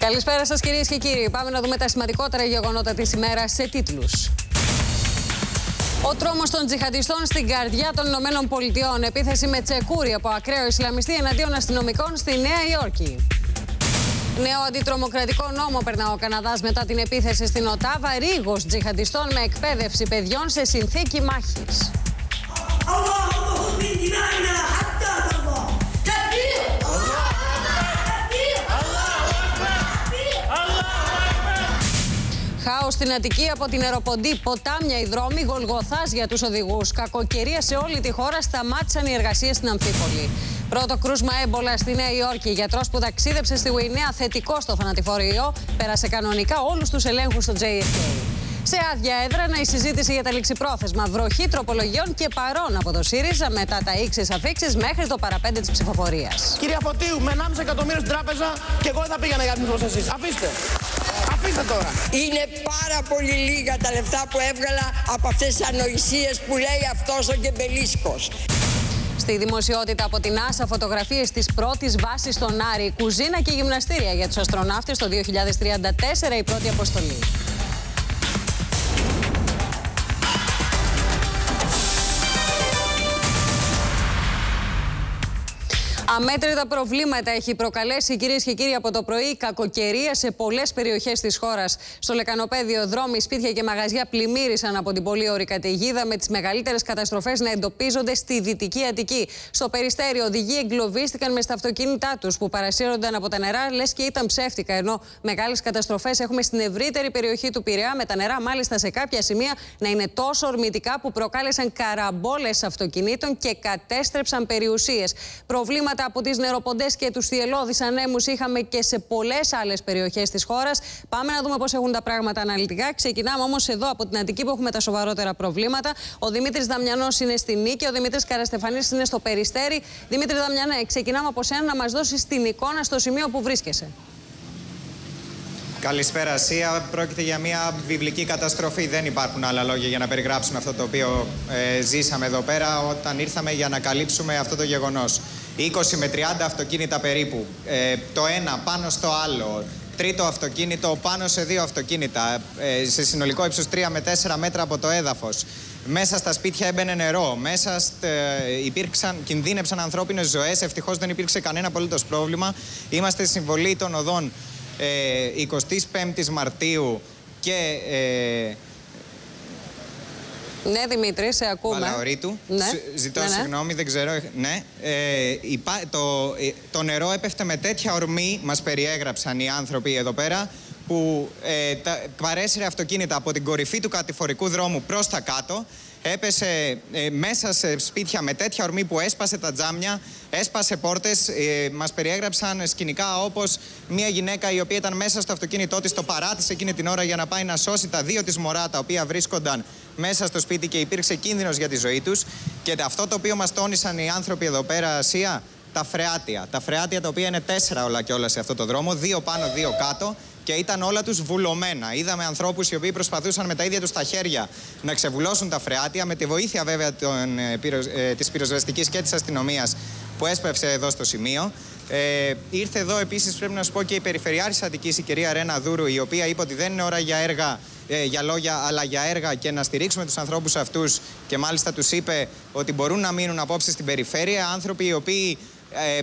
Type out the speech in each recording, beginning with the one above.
Καλησπέρα σας κυρίες και κύριοι. Πάμε να δούμε τα σημαντικότερα γεγονότα της ημέρας σε τίτλους. Ο τρόμος των τζιχαντιστών στην καρδιά των Ηνωμένων Πολιτειών. Επίθεση με τσεκούρι από ακραίο Ισλαμιστή εναντίον αστυνομικών στη Νέα Υόρκη. Νέο αντιτρομοκρατικό νόμο περνά ο Καναδάς μετά την επίθεση στην Οτάβα. Ρίγο τζιχαντιστών με εκπαίδευση παιδιών σε συνθήκη μάχης. Χάος στην Αττική από την Αεροποντή, ποτάμια οι δρόμοι, γολγοθάς για τους οδηγούς. Κακοκαιρία σε όλη τη χώρα, σταμάτησαν οι εργασίες στην Αμφίπολη. Πρώτο κρούσμα έμπολα στη Νέα Υόρκη. Γιατρός που ταξίδεψε στη Γουινέα θετικό στο θανατηφόριο, πέρασε κανονικά όλους τους ελέγχους στο JFK. Σε άδεια έδρανα η συζήτηση για τα ληξιπρόθεσμα, βροχή τροπολογιών και παρόν από το ΣΥΡΙΖΑ μετά τα ύξει αφήξεις μέχρι το παραπέντε της ψηφοφορίας. Κυρία Φωτίου, με 1,5 εκατομμύριο στην τράπεζα και εγώ δεν θα πήγαινα για την εσεί. Αφήστε. Αφήστε τώρα. Είναι πάρα πολύ λίγα τα λεφτά που έβγαλα από αυτές τις ανοησίες που λέει αυτός ο Γκεμπελίσκος. Στη δημοσιότητα από την ΆΣΑ φωτογραφίες της πρώτης βάσης στον Άρη, κουζίνα και γυμναστήρια για τους αστροναύτες το 2034, η πρώτη αποστολή. Αμέτρητα προβλήματα έχει προκαλέσει, κυρίες και κύριοι, από το πρωί κακοκαιρία σε πολλές περιοχές της χώρας. Στο λεκανοπέδιο, δρόμοι, σπίτια και μαγαζιά πλημμύρισαν από την πολύ ωρή καταιγίδα, με τις μεγαλύτερες καταστροφές να εντοπίζονται στη δυτική Αττική. Στο περιστέρι, οδηγοί εγκλωβίστηκαν μες στα αυτοκίνητά τους που παρασύρονταν από τα νερά, λες και ήταν ψεύτικα. Ενώ μεγάλες καταστροφές έχουμε στην ευρύτερη περιοχή του Πειραιά, με τα νερά μάλιστα σε κάποια σημεία να είναι τόσο ορμητικά που προκάλεσαν καραμπόλες αυτοκινήτων και κατέστρεψαν περιουσίες. Προβλήματα από τις νεροποντές και τους θυελώδεις ανέμους είχαμε και σε πολλές άλλες περιοχές της χώρας. Πάμε να δούμε πώς έχουν τα πράγματα αναλυτικά. Ξεκινάμε όμως εδώ από την Αττική που έχουμε τα σοβαρότερα προβλήματα. Ο Δημήτρης Δαμιανός είναι στη Νίκη, ο Δημήτρης Καραστεφανής είναι στο Περιστέρι. Δημήτρη Δαμιανέ, ξεκινάμε από σένα να μας δώσεις την εικόνα στο σημείο που βρίσκεσαι. Καλησπέρα, Σία. Πρόκειται για μια βιβλική καταστροφή. Δεν υπάρχουν άλλα λόγια για να περιγράψουμε αυτό το οποίο ε, ζήσαμε εδώ πέρα όταν ήρθαμε για να καλύψουμε αυτό το γεγονός. 20 με 30 αυτοκίνητα περίπου. Ε, το ένα πάνω στο άλλο. Τρίτο αυτοκίνητο πάνω σε δύο αυτοκίνητα. Ε, σε συνολικό ύψος 3 με 4 μέτρα από το έδαφος. Μέσα στα σπίτια έμπαινε νερό. Μέσα στε, υπήρξαν, κινδύνεψαν ανθρώπινες ζωές. Ευτυχώς δεν υπήρξε κανένα απολύτως πρόβλημα. Είμαστε συμβολή των οδών ε, 25 Μαρτίου και ε, ναι, Δημήτρη, σε ακούμε. Βαλαωρίτου. Ναι. Ζητώ ναι, ναι. συγγνώμη, δεν ξέρω. Ναι. Ε, το, ε, το νερό έπεφτε με τέτοια ορμή, μας περιέγραψαν οι άνθρωποι εδώ πέρα, που ε, τα, παρέσυρε αυτοκίνητα από την κορυφή του κατηφορικού δρόμου προς τα κάτω έπεσε ε, μέσα σε σπίτια με τέτοια ορμή που έσπασε τα τζάμια, έσπασε πόρτες. Ε, Μας περιέγραψαν σκηνικά όπως μια γυναίκα η οποία ήταν μέσα στο αυτοκίνητό της, το παράτησε εκείνη την ώρα για να πάει να σώσει τα δύο της μωρά τα οποία βρίσκονταν μέσα στο σπίτι και υπήρξε κίνδυνος για τη ζωή τους. Και αυτό το οποίο μας τόνισαν οι άνθρωποι εδώ πέρα, Ασία, τα φρεάτια. Τα φρεάτια τα οποία είναι τέσσερα όλα και όλα σε αυτό το δρόμο, δύο πάνω, δύο κάτω και ήταν όλα τους βουλωμένα. Είδαμε ανθρώπους οι οποίοι προσπαθούσαν με τα ίδια τους τα χέρια να ξεβουλώσουν τα φρεάτια, με τη βοήθεια βέβαια ε, ε, της πυροσβεστικής και της αστυνομίας που έσπευσε εδώ στο σημείο. Ε, ήρθε εδώ επίσης, πρέπει να σου πω, και η Περιφερειάρχης Αττικής, η κυρία Ρένα Δούρου, η οποία είπε ότι δεν είναι ώρα για έργα, ε, για λόγια, αλλά για έργα και να στηρίξουμε τους ανθρώπους αυτούς. Και μάλιστα τους είπε ότι μπορούν να μείνουν απόψε στην περιφέρεια. Άνθρωποι οι οποίοι ε, ε,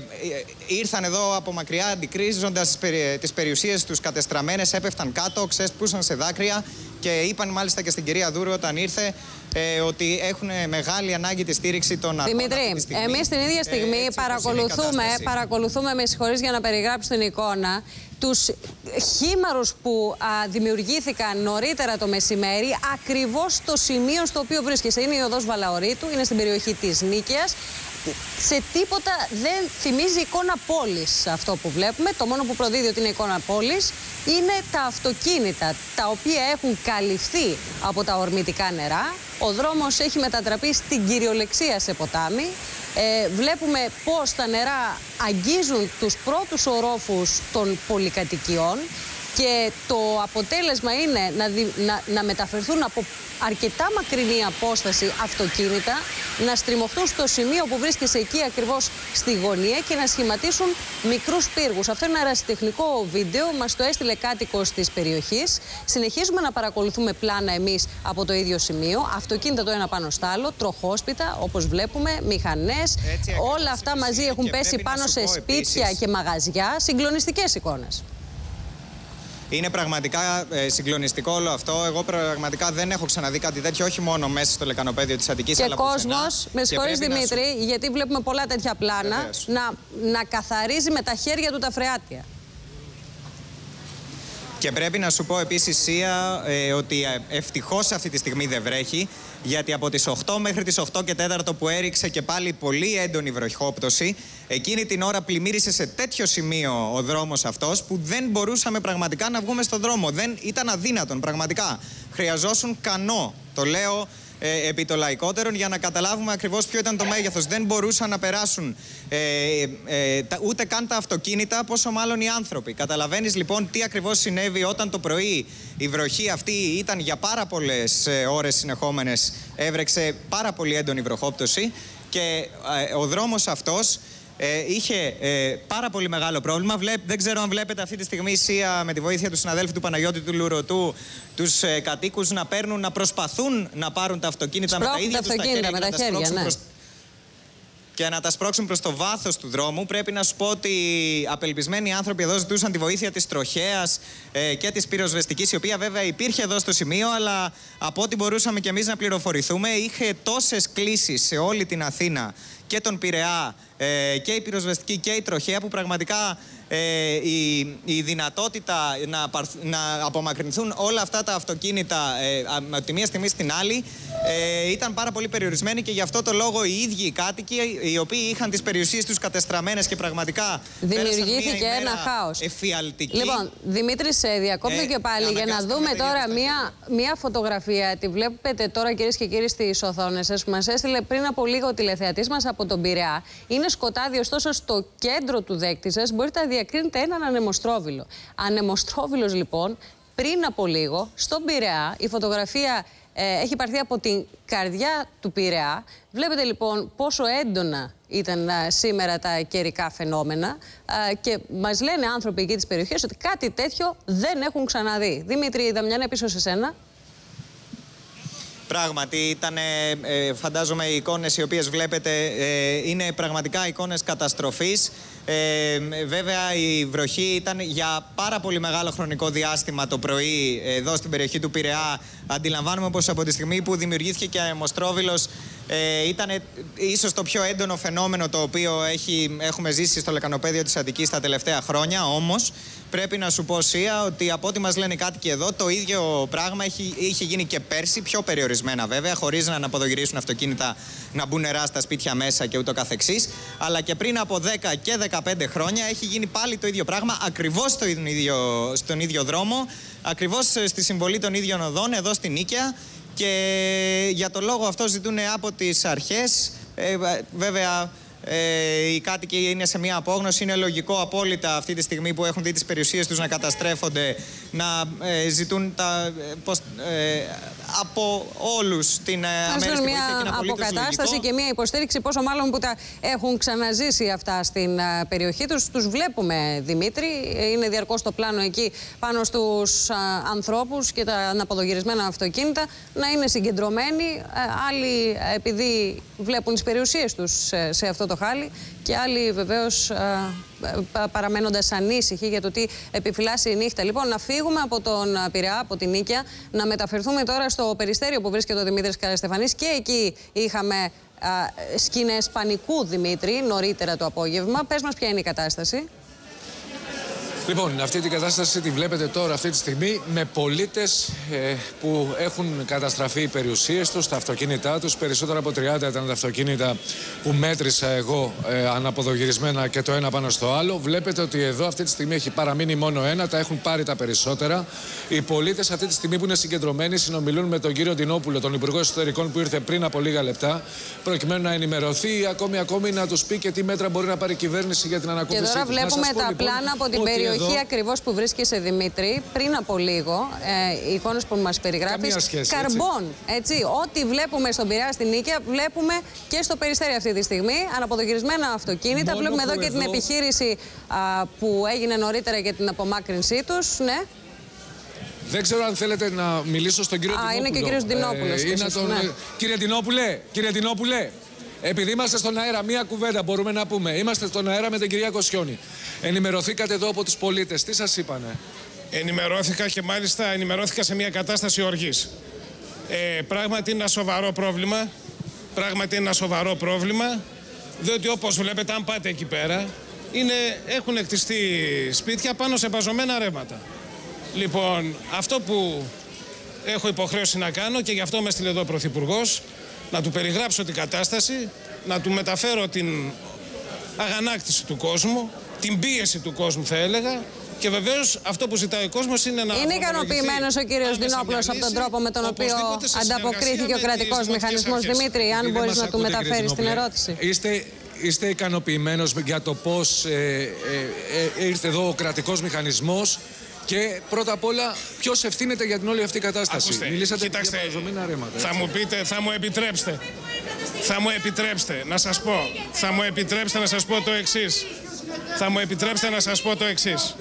ήρθαν εδώ από μακριά αντικρίζοντας τις περιουσίες τους κατεστραμμένες, έπεφταν κάτω, ξέσπουσαν σε δάκρυα και είπαν μάλιστα και στην κυρία Δούρου όταν ήρθε ε, ότι έχουν μεγάλη ανάγκη τη στήριξη των αρχών. Δημήτρη, εμείς την ίδια στιγμή ε, παρακολουθούμε, παρακολουθούμε, με συγχωρείς για να περιγράψω την εικόνα, τους χήμαρους που δημιουργήθηκαν νωρίτερα το μεσημέρι ακριβώς στο σημείο στο οποίο βρίσκεσαι. Είναι η οδός Βαλαωρίτου, είναι στην περιοχή της Νίκαιας σε τίποτα δεν θυμίζει εικόνα πόλης αυτό που βλέπουμε. Το μόνο που προδίδει ότι είναι εικόνα πόλης είναι τα αυτοκίνητα τα οποία έχουν καλυφθεί από τα ορμητικά νερά. Ο δρόμος έχει μετατραπεί στην κυριολεξία σε ποτάμι. Ε, βλέπουμε πώς τα νερά αγγίζουν τους πρώτους ορόφους των πολυκατοικιών και το αποτέλεσμα είναι να, να, να μεταφερθούν από αρκετά μακρινή απόσταση αυτοκίνητα, να στριμωχτούν στο σημείο που βρίσκεσαι εκεί ακριβώς στη γωνία και να σχηματίσουν μικρούς πύργους. Αυτό είναι ένα ερασιτεχνικό βίντεο, μας το έστειλε κάτοικος της περιοχής. Συνεχίζουμε να παρακολουθούμε πλάνα εμείς από το ίδιο σημείο. Αυτοκίνητα το ένα πάνω στο άλλο, τροχόσπιτα όπως βλέπουμε, μηχανές. Όλα αυτά μαζί έχουν πέσει πάνω σε σπίτια και μαγαζιά. Συγκλονιστικές εικόνες. Είναι πραγματικά ε, συγκλονιστικό όλο αυτό. Εγώ πραγματικά δεν έχω ξαναδεί κάτι τέτοιο, όχι μόνο μέσα στο λεκανοπέδιο της Αττικής, αλλά Και κόσμος, με συγχωρείς Δημήτρη, γιατί βλέπουμε πολλά τέτοια πλάνα, να, να καθαρίζει με τα χέρια του τα φρεάτια. Και πρέπει να σου πω επίσης, Σία, ε, ότι ε, ευτυχώς αυτή τη στιγμή δεν βρέχει. Γιατί από τις 8 μέχρι τις 8 και 4 που έριξε και πάλι πολύ έντονη βροχόπτωση, εκείνη την ώρα πλημμύρισε σε τέτοιο σημείο ο δρόμος αυτός που δεν μπορούσαμε πραγματικά να βγούμε στον δρόμο. Δεν ήταν αδύνατον, πραγματικά. Χρειαζόσουν κανό. Το λέω ε, επί το λαϊκότερων για να καταλάβουμε ακριβώς ποιο ήταν το μέγεθος. Δεν μπορούσαν να περάσουν ε, ε, ούτε καν τα αυτοκίνητα, πόσο μάλλον οι άνθρωποι. Καταλαβαίνεις λοιπόν τι ακριβώς συνέβη όταν το πρωί η βροχή αυτή ήταν για πάρα πολλές ε, ώρες συνεχόμενες, έβρεξε πάρα πολύ έντονη βροχόπτωση και ε, ο δρόμος αυτός ε, είχε ε, πάρα πολύ μεγάλο πρόβλημα. Βλέπ, δεν ξέρω αν βλέπετε αυτή τη στιγμή ΣΥΑ με τη βοήθεια του συναδέλφου του Παναγιώτη του Λουρωτού τους ε, κατοίκους να παίρνουν, να προσπαθούν να πάρουν τα αυτοκίνητα με τα ίδια τους τα χέρια, με τα χέρια ναι. και να τα σπρώξουν προς το βάθος του δρόμου. Πρέπει να σου πω ότι απελπισμένοι άνθρωποι εδώ ζητούσαν τη βοήθεια της τροχέας ε, και της πυροσβεστικής, η οποία βέβαια υπήρχε εδώ στο σημείο, αλλά από ό,τι μπορούσαμε κι εμείς να πληροφορηθούμε, είχε τόσες κλήσεις σε όλη την Αθήνα και τον Πειραιά ε, και η πυροσβεστική και η τροχέα που πραγματικά ε, η, η δυνατότητα να, να απομακρυνθούν όλα αυτά τα αυτοκίνητα ε, από τη μία στιγμή στην άλλη ε, ήταν πάρα πολύ περιορισμένη και γι' αυτό το λόγο οι ίδιοι οι κάτοικοι οι οποίοι είχαν τις περιουσίες τους κατεστραμμένες και πραγματικά δημιουργήθηκε ένα χάος. Εφιαλτική. Λοιπόν, Δημήτρης, σε διακόπτω ε, και πάλι για να δούμε τώρα μία, μία φωτογραφία. Τη βλέπετε τώρα κυρίες και κύριοι στις οθόνες σας που μας έστειλε πριν από λίγο ο τηλεθεατής μας από τον Πειραιά. Είναι σκοτάδι, ωστόσο στο κέντρο του δέκτη σας μπορείτε να διακρίνετε έναν ανεμοστρόβιλο. Ανεμοστρόβιλος λοιπόν πριν από λίγο στον Πειραιά η φωτογραφία ε, έχει πάρθει από την καρδιά του Πειραιά. Βλέπετε λοιπόν πόσο έντονα ήταν ε, σήμερα τα καιρικά φαινόμενα ε, και μας λένε άνθρωποι εκεί της περιοχής ότι κάτι τέτοιο δεν έχουν ξαναδεί. Δημήτρη Δαμιάνε, πίσω σε σένα. Πράγματι, ήταν, ε, φαντάζομαι, οι εικόνες οι οποίες βλέπετε είναι πραγματικά εικόνες καταστροφής. Ε, βέβαια η βροχή ήταν για πάρα πολύ μεγάλο χρονικό διάστημα το πρωί εδώ στην περιοχή του Πειραιά. Αντιλαμβάνουμε πως από τη στιγμή που δημιουργήθηκε και αεμοστρόβιλος ε, ήταν ίσως το πιο έντονο φαινόμενο το οποίο έχει, έχουμε ζήσει στο λεκανοπέδιο της Αττικής τα τελευταία χρόνια. Όμως πρέπει να σου πω Σία ότι από ό,τι μας λένε οι κάτοικοι εδώ το ίδιο πράγμα έχει, είχε γίνει και πέρσι, πιο περιορισμένα βέβαια, χωρίς να αναποδογυρίσουν αυτοκίνητα να μπουν νερά στα σπίτια μέσα και ούτω καθεξής. Αλλά και πριν από 10 και 15 χρόνια έχει γίνει πάλι το ίδιο πράγμα, ακριβώς στο ίδιο, στον ίδιο δρόμο, ακριβώς στη συμβολή των ίδιων οδών, εδώ στην Νίκαια. Και για το λόγο αυτό ζητούν από τις αρχές, ε, βέβαια ε, οι κάτοικοι είναι σε μια απόγνωση. Είναι λογικό απόλυτα αυτή τη στιγμή που έχουν δει τις περιουσίες τους να καταστρέφονται να ε, ζητούν τα, ε, πώς, ε, από όλους την ε, αμέριστη μια αποκατάσταση και μια υποστήριξη, πόσο μάλλον που τα έχουν ξαναζήσει αυτά στην περιοχή τους. Τους βλέπουμε, Δημήτρη. Είναι διαρκώς το πλάνο εκεί πάνω στους ανθρώπους και τα αναποδογυρισμένα αυτοκίνητα να είναι συγκεντρωμένοι. Άλλοι, επειδή βλέπουν τις περιουσίες τους σε αυτό το χάλι, και άλλοι βεβαίως παραμένοντας ανήσυχοι για το τι επιφυλάσσει η νύχτα. Λοιπόν, να φύγουμε από τον Πειραιά, από την Νίκαια, να μεταφερθούμε τώρα στο περιστέριο που βρίσκεται ο Δημήτρης Καραστεφανής και εκεί είχαμε σκηνές πανικού Δημήτρη νωρίτερα το απόγευμα. Πες μας, ποια είναι η κατάσταση. Λοιπόν, αυτή την κατάσταση τη βλέπετε τώρα αυτή τη στιγμή με πολίτες ε, που έχουν καταστραφεί οι περιουσίες τους, τα αυτοκίνητά τους. Περισσότερα από 30 ήταν τα αυτοκίνητα που μέτρησα εγώ ε, αναποδογυρισμένα και το ένα πάνω στο άλλο. Βλέπετε ότι εδώ αυτή τη στιγμή έχει παραμείνει μόνο ένα, τα έχουν πάρει τα περισσότερα. Οι πολίτες αυτή τη στιγμή που είναι συγκεντρωμένοι συνομιλούν με τον κύριο Ντινόπουλο, τον Υπουργό Εσωτερικών που ήρθε πριν από λίγα λεπτά, προκειμένου να ενημερωθεί ή ακόμη ακόμη να τους πει και τι μέτρα μπορεί να πάρει η κυβέρνηση για την ανακούφιση. Και τώρα βλέπουμε τα λοιπόν, πλάνα από την περιοχή περιοχή ακριβώς που βρίσκεσαι, Δημήτρη, πριν από λίγο, ε, οι εικόνες που μας περιγράφεις. Καρμπών. Έτσι. Ό,τι βλέπουμε στον Πειραιά στην Νίκαια, βλέπουμε και στο περιστέρι αυτή τη στιγμή. Αναποδογυρισμένα αυτοκίνητα. Μόνο βλέπουμε εδώ και την επιχείρηση α, που έγινε νωρίτερα για την απομάκρυνσή τους. Ναι. Δεν ξέρω αν θέλετε να μιλήσω στον κύριο Α, είναι και ο κύριος Δινόπουλο. Ε, τον... ναι. Κύριε Δινόπουλε, κύριε Δινόπουλε, επειδή είμαστε στον αέρα, μία κουβέντα μπορούμε να πούμε. Είμαστε στον αέρα με την κυρία Κοσιόνη. Ενημερωθήκατε εδώ από τους πολίτες. Τι σας είπανε; Ενημερώθηκα και μάλιστα ενημερώθηκα σε μια κατάσταση οργής. Ε, πράγματι είναι ένα σοβαρό πρόβλημα. Πράγματι είναι ένα σοβαρό πρόβλημα. Διότι όπως βλέπετε, αν πάτε εκεί πέρα, είναι, έχουν εκτιστεί σπίτια πάνω σε παζωμένα ρεύματα. Λοιπόν, αυτό που έχω υποχρέωση να κάνω και γι' αυτό με έστειλε εδώ ο Πρωθυπουργός, να του περιγράψω την κατάσταση, να του μεταφέρω την αγανάκτηση του κόσμου, την πίεση του κόσμου θα έλεγα και βεβαίως αυτό που ζητάει ο κόσμος είναι να. Είναι ικανοποιημένος ο κύριος Δινόπουλο από τον τρόπο με τον οποίο ανταποκρίθηκε ο κρατικός μηχανισμός. Δημήτρη, αν μπορείς να του μεταφέρεις την ερώτηση. Είστε, είστε ικανοποιημένος για το πώς ε, ε, ε, ήρθε εδώ ο κρατικός μηχανισμός και πρώτα απ' όλα, ποιος ευθύνεται για την όλη αυτή κατάσταση; Ακούστε, Μιλήσατε κοιτάξτε, για ρέματα. Θα μου πείτε, θα μου επιτρέψετε. Θα μου επιτρέψετε να σας πω. Θα μου επιτρέψετε να σας πω το εξής. Θα μου επιτρέψετε να σας πω το εξής.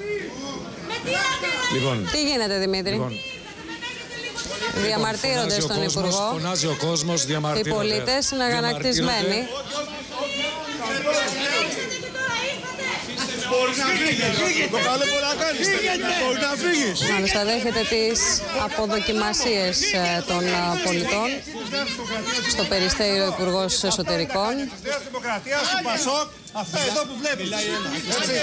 Λοιπόν, Τι γίνεται Δημήτρη; Λοιπόν, Διαμαρτύρονται στον Υπουργό. Φωνάζει ο κόσμος, διαμαρτύρονται. Οι πολίτες είναι αγανακτισμένοι. Μπορείς να φύγεις. Το καλό μπορεί να κάνεις. Μπορείς να φύγεις. Μάλιστα δέχεται τις αποδοκιμασίες ε, των ε, πολιτών στο Περιστέριο Υπουργός Εσωτερικών. Δημοκρατία, του Πασόκ, αυτά εδώ που βλέπεις.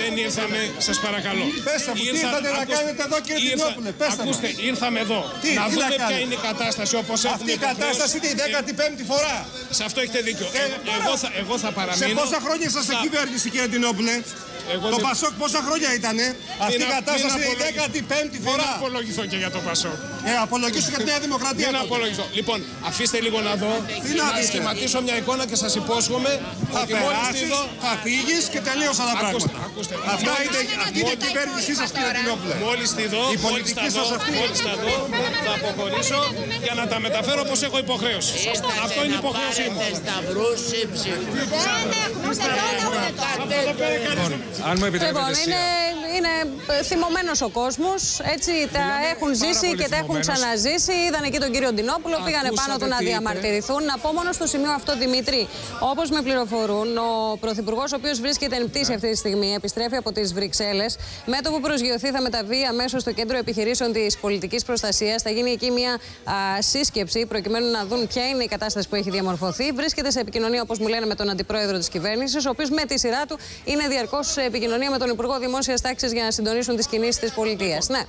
Δεν ήρθαμε, σας παρακαλώ. Πέστε μου, τι ήρθατε να κάνετε εδώ κύριε Τινόπουλε. Ακούστε, ήρθαμε εδώ. Να δούμε ποια είναι η κατάσταση όπως έχουμε Αυτή η κατάσταση είναι η 15η φορά. Σε αυτό έχετε δίκιο. Ε, εγώ θα παραμείνω. Σε πόσα χρόνια είσαστε κυβέρνηση κύριε Τινόπουλε. Εγώ το δεν... Πασόκ πόσα χρόνια ήταν, αυτή η κατάσταση είναι η 15η φορά. Δεν απολογηθώ και για το Πασόκ. Ε, απολογήσω για τη Νέα Δημοκρατία. Δεν απολογηθώ. Λοιπόν, αφήστε λίγο να δω. Τι να, να σχηματίσω μια εικόνα και σας υπόσχομαι θα ότι περάσεις, δω... θα φύγεις και τελείωσαν τα πράγματα. Ακούστε, Αυτά είναι, αυτή είναι η κυβέρνησή σας, κύριε Τινόπουλε. Μόλις τη δω, η πολιτική σας αυτή. Μόλις τα δω, θα αποχωρήσω για να τα μεταφέρω όπως έχω υποχρέωση. Αυτό είναι η υποχρέωσή μου. Αν μου επιτρέπετε. Λοιπόν, είναι, είναι θυμωμένος ο κόσμος. Έτσι τα έχουν ζήσει και τα έχουν ξαναζήσει. Είδαν εκεί τον κύριο Ντινόπουλο, πήγανε πάνω του να διαμαρτυρηθούν. Να πω μόνο στο σημείο αυτό, Δημήτρη, όπως με πληροφορούν, ο Πρωθυπουργός, ο οποίος βρίσκεται εν πτήση αυτή τη στιγμή, επιστρέφει από τις Βρυξέλλες. Με το που προσγειωθεί, θα μεταβεί αμέσως στο κέντρο επιχειρήσεων της πολιτικής προστασίας. Θα γίνει εκεί μια α, σύσκεψη προκειμένου να δουν ποια είναι η κατάσταση που έχει διαμορφωθεί. Βρίσκεται σε επικοινωνία, όπως μου λένε, με τον αντιπρόεδρο της κυβέρνησης, ο οποίος με τη σειρά του είναι διαρκώς σε επικοινωνία με τον Υπουργό Δημόσιας Τάξης για να συντονίσουν τις κινήσεις της πολιτείας. Ναι.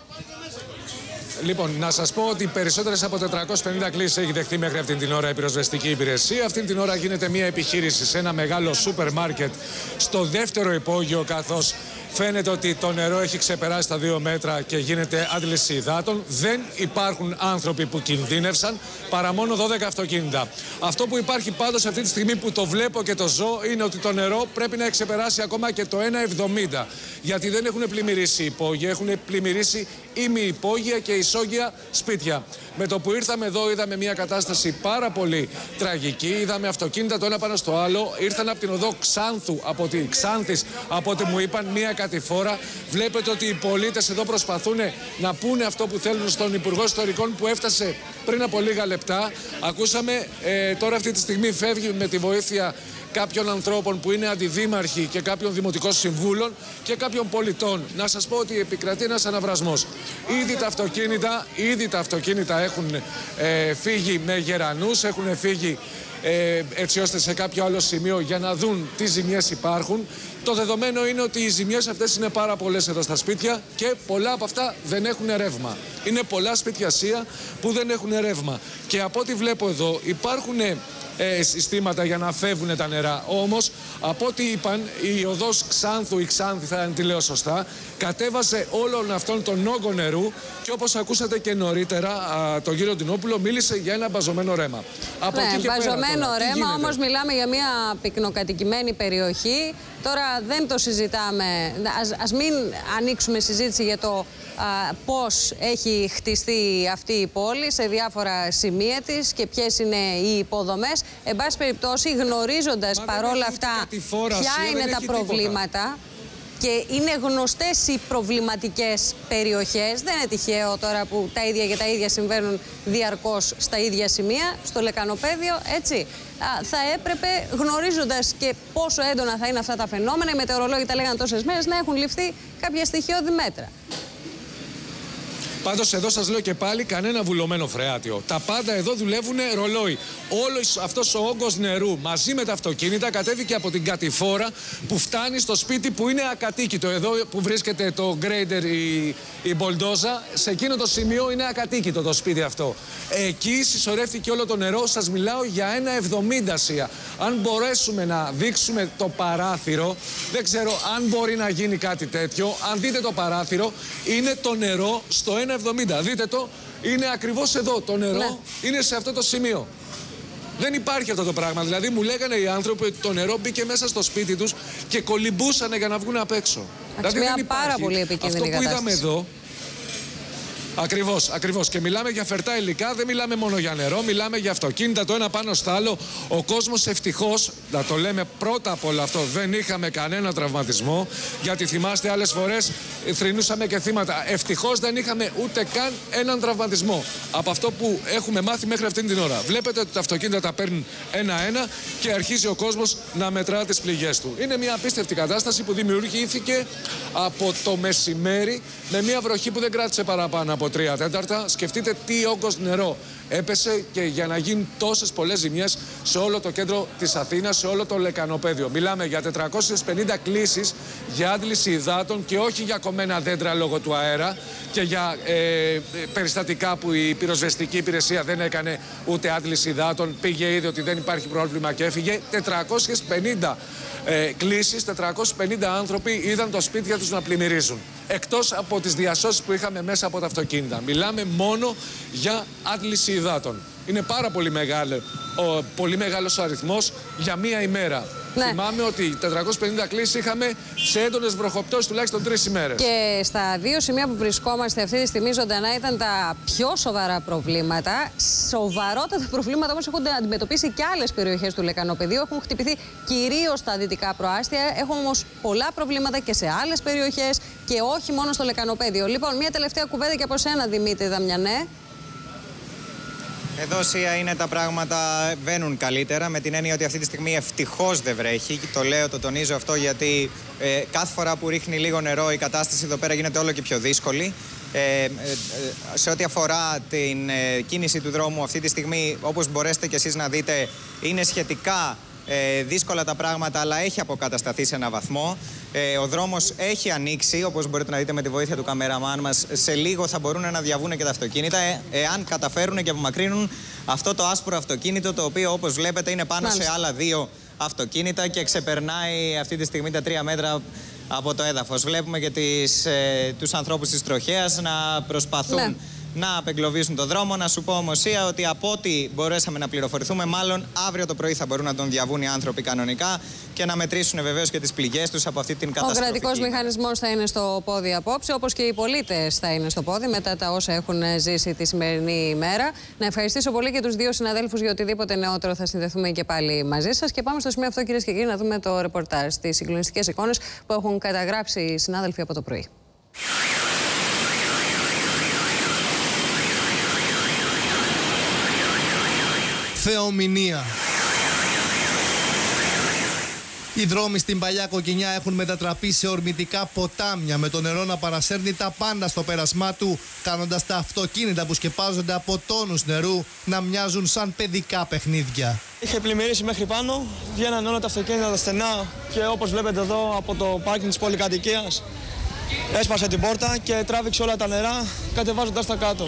Λοιπόν, να σας πω ότι περισσότερες από 450 κλήσεις έχει δεχτεί μέχρι αυτή την ώρα η πυροσβεστική υπηρεσία. Αυτή την ώρα γίνεται μια επιχείρηση σε ένα μεγάλο σούπερ μάρκετ στο δεύτερο υπόγειο, καθώς Φαίνεται ότι το νερό έχει ξεπεράσει τα δύο μέτρα και γίνεται άντληση υδάτων. Δεν υπάρχουν άνθρωποι που κινδύνευσαν παρά μόνο 12 αυτοκίνητα. Αυτό που υπάρχει πάντως αυτή τη στιγμή που το βλέπω και το ζω είναι ότι το νερό πρέπει να ξεπεράσει ακόμα και το 1,70. Γιατί δεν έχουν πλημμυρίσει υπόγεια, έχουν πλημμυρίσει ημι-υπόγεια και ισόγεια σπίτια. Με το που ήρθαμε εδώ, είδαμε μια κατάσταση πάρα πολύ τραγική. Είδαμε αυτοκίνητα το ένα πάνω στο άλλο. Ήρθαν από την οδό Ξάνθου, από τη Ξάνθης, από ό,τι μου είπαν, μια κατηφόρα. Βλέπετε ότι οι πολίτες εδώ προσπαθούν να πούνε αυτό που θέλουν στον Υπουργό Ιστορικών που έφτασε πριν από λίγα λεπτά. Ακούσαμε ε, τώρα αυτή τη στιγμή φεύγει με τη βοήθεια κάποιων ανθρώπων που είναι αντιδήμαρχοι και κάποιων δημοτικών συμβούλων και κάποιων πολιτών. Να σας πω ότι επικρατεί ένας αναβρασμός. Ήδη τα αυτοκίνητα, ήδη τα αυτοκίνητα έχουν ε, φύγει με γερανούς, έχουν φύγει ε, έτσι ώστε σε κάποιο άλλο σημείο για να δουν τι ζημιές υπάρχουν. Το δεδομένο είναι ότι οι ζημιές αυτές είναι πάρα πολλές εδώ στα σπίτια και πολλά από αυτά δεν έχουν ρεύμα. Είναι πολλά σπίτια σία που δεν έχουν ρεύμα. Και από ό,τι βλέπω εδώ υπάρχουν ε, συστήματα για να φεύγουν τα νερά. Όμως, από ό,τι είπαν, η οδός Ξάνθου, η Ξάνθη, θα τη λέω σωστά, κατέβασε όλων αυτών τον όγκο νερού και όπως ακούσατε και νωρίτερα, τον κύριο Τινόπουλο μίλησε για ένα μπαζωμένο ρέμα. Από ναι, εκεί μπαζωμένο πέρα, ρέμα, όμως μιλάμε για μια πυκνοκατοικημένη περιοχή. Τώρα δεν το συζητάμε. Ας, ας μην ανοίξουμε συζήτηση για το α, πώς έχει χτιστεί αυτή η πόλη σε διάφορα σημεία της και ποιες είναι οι υποδομές. Εν πάση περιπτώσει, γνωρίζοντας παρόλα αυτά ποια είναι τα προβλήματα, και είναι γνωστές οι προβληματικές περιοχές. Δεν είναι τυχαίο τώρα που τα ίδια και τα ίδια συμβαίνουν διαρκώς στα ίδια σημεία, στο λεκανοπέδιο, έτσι. Θα έπρεπε, γνωρίζοντας και πόσο έντονα θα είναι αυτά τα φαινόμενα, οι μετεωρολόγοι τα λέγανε τόσες μέρες, να έχουν ληφθεί κάποια στοιχειώδη μέτρα. Πάντως εδώ σας λέω και πάλι κανένα βουλωμένο φρεάτιο. Τα πάντα εδώ δουλεύουν ρολόι. Όλος αυτός ο όγκος νερού μαζί με τα αυτοκίνητα κατέβηκε από την κατηφόρα που φτάνει στο σπίτι που είναι ακατοίκητο. Εδώ που βρίσκεται το γκρέιντερ, η, η μπολντόζα, σε εκείνο το σημείο είναι ακατοίκητο το σπίτι αυτό. Εκεί συσσωρεύτηκε όλο το νερό. Σας μιλάω για ένα 70 σία. Αν μπορέσουμε να δείξουμε το παράθυρο, δεν ξέρω αν μπορεί να γίνει κάτι τέτοιο. Αν δείτε το παράθυρο, είναι το νερό στο 1 70. Δείτε το, είναι ακριβώς εδώ το νερό, ναι. είναι σε αυτό το σημείο. Δεν υπάρχει αυτό το πράγμα. Δηλαδή μου λέγανε οι άνθρωποι ότι το νερό μπήκε μέσα στο σπίτι τους και κολυμπούσανε για να βγουν απ' έξω. Δηλαδή μια πάρα πολύ επικίνδυνη Αυτό που είδαμε εδώ Ακριβώς, ακριβώς. Και μιλάμε για φερτά υλικά, δεν μιλάμε μόνο για νερό, μιλάμε για αυτοκίνητα το ένα πάνω στο άλλο. Ο κόσμος ευτυχώς, να το λέμε πρώτα απ' όλο αυτό, δεν είχαμε κανένα τραυματισμό. Γιατί θυμάστε, άλλες φορές θρυνούσαμε και θύματα. Ευτυχώς δεν είχαμε ούτε καν έναν τραυματισμό. Από αυτό που έχουμε μάθει μέχρι αυτήν την ώρα. Βλέπετε ότι τα αυτοκίνητα τα παίρνουν ένα-ένα και αρχίζει ο κόσμος να μετρά τις πληγές του. Είναι μια απίστευτη κατάσταση που δημιουργήθηκε από το μεσημέρι με μια βροχή που δεν κράτησε παραπάνω από από 3 τέταρτα. Σκεφτείτε τι όγκος νερό έπεσε και για να γίνουν τόσες πολλές ζημιές σε όλο το κέντρο της Αθήνας, σε όλο το λεκανοπέδιο. Μιλάμε για 450 κλήσεις για άντληση υδάτων και όχι για κομμένα δέντρα λόγω του αέρα και για ε, περιστατικά που η πυροσβεστική υπηρεσία δεν έκανε ούτε άντληση υδάτων. Πήγε ήδη ότι δεν υπάρχει πρόβλημα και έφυγε. 450 ε, κλήσεις, 450 άνθρωποι είδαν το σπίτια τους να πλημμυρίζουν. Εκτός από τις διασώσεις που είχαμε μέσα από τα αυτοκίνητα. Μιλάμε μόνο για άντληση υδάτων. Είναι πάρα πολύ μεγάλο ο πολύ μεγάλος αριθμός για μία ημέρα. Ναι. Θυμάμαι ότι 450 κλήσει είχαμε σε έντονες βροχοπτώσεις τουλάχιστον τρεις ημέρες. Και στα δύο σημεία που βρισκόμαστε αυτή τη στιγμή ζωντανά ήταν τα πιο σοβαρά προβλήματα. Σοβαρότατα προβλήματα όμως έχουν αντιμετωπίσει και άλλες περιοχές του Λεκανοπεδίου. Έχουν χτυπηθεί κυρίως στα δυτικά προάστια. Έχουμε όμως πολλά προβλήματα και σε άλλες περιοχές και όχι μόνο στο Λεκανοπέδιο. Λοιπόν, μια τελευταία κουβέντα και από σένα, Δημήτρη Δαμιανέ. Εδώ Σία είναι τα πράγματα βαίνουν καλύτερα με την έννοια ότι αυτή τη στιγμή ευτυχώς δεν βρέχει. Το λέω, το τονίζω αυτό γιατί ε, κάθε φορά που ρίχνει λίγο νερό η κατάσταση εδώ πέρα γίνεται όλο και πιο δύσκολη. Ε, ε, σε ό,τι αφορά την ε, κίνηση του δρόμου αυτή τη στιγμή όπως μπορέσετε κι εσείς να δείτε είναι σχετικά ε, δύσκολα τα πράγματα, αλλά έχει αποκατασταθεί σε ένα βαθμό. Ε, ο δρόμος έχει ανοίξει, όπως μπορείτε να δείτε με τη βοήθεια του καμεραμάν μας. Σε λίγο θα μπορούν να διαβούν και τα αυτοκίνητα, ε, εάν καταφέρουν και απομακρύνουν αυτό το άσπρο αυτοκίνητο, το οποίο όπως βλέπετε είναι πάνω σε άλλα δύο αυτοκίνητα και ξεπερνάει αυτή τη στιγμή τα τρία μέτρα από το έδαφος. Βλέπουμε και τις, ε, τους ανθρώπους της τροχέας να προσπαθούν ναι να απεγκλωβίσουν το δρόμο. Να σου πω όμως, ότι από ό,τι μπορέσαμε να πληροφορηθούμε, μάλλον αύριο το πρωί θα μπορούν να τον διαβούν οι άνθρωποι κανονικά και να μετρήσουν βεβαίως και τις πληγές τους από αυτή την κατάσταση. Ο κρατικός μηχανισμός θα είναι στο πόδι απόψε, όπως και οι πολίτες θα είναι στο πόδι μετά τα όσα έχουν ζήσει τη σημερινή ημέρα. Να ευχαριστήσω πολύ και τους δύο συναδέλφους για οτιδήποτε νεότερο θα συνδεθούμε και πάλι μαζί σας. Και πάμε στο σημείο αυτό, κυρίες και κύριοι, να δούμε το ρεπορτάζ, τις συγκλονιστικές εικόνες που έχουν καταγράψει οι συνάδελφοι από το πρωί. Θεομηνία. Οι δρόμοι στην παλιά κοκκινιά έχουν μετατραπεί σε ορμητικά ποτάμια με το νερό να παρασέρνει τα πάντα στο πέρασμά του, κάνοντας τα αυτοκίνητα που σκεπάζονται από τόνους νερού να μοιάζουν σαν παιδικά παιχνίδια. Είχε πλημμυρίσει μέχρι πάνω, βγαίναν όλα τα αυτοκίνητα τα στενά και όπως βλέπετε εδώ από το πάρκινγκ της πολυκατοικίας έσπασε την πόρτα και τράβηξε όλα τα νερά κατεβάζοντας τα κάτω.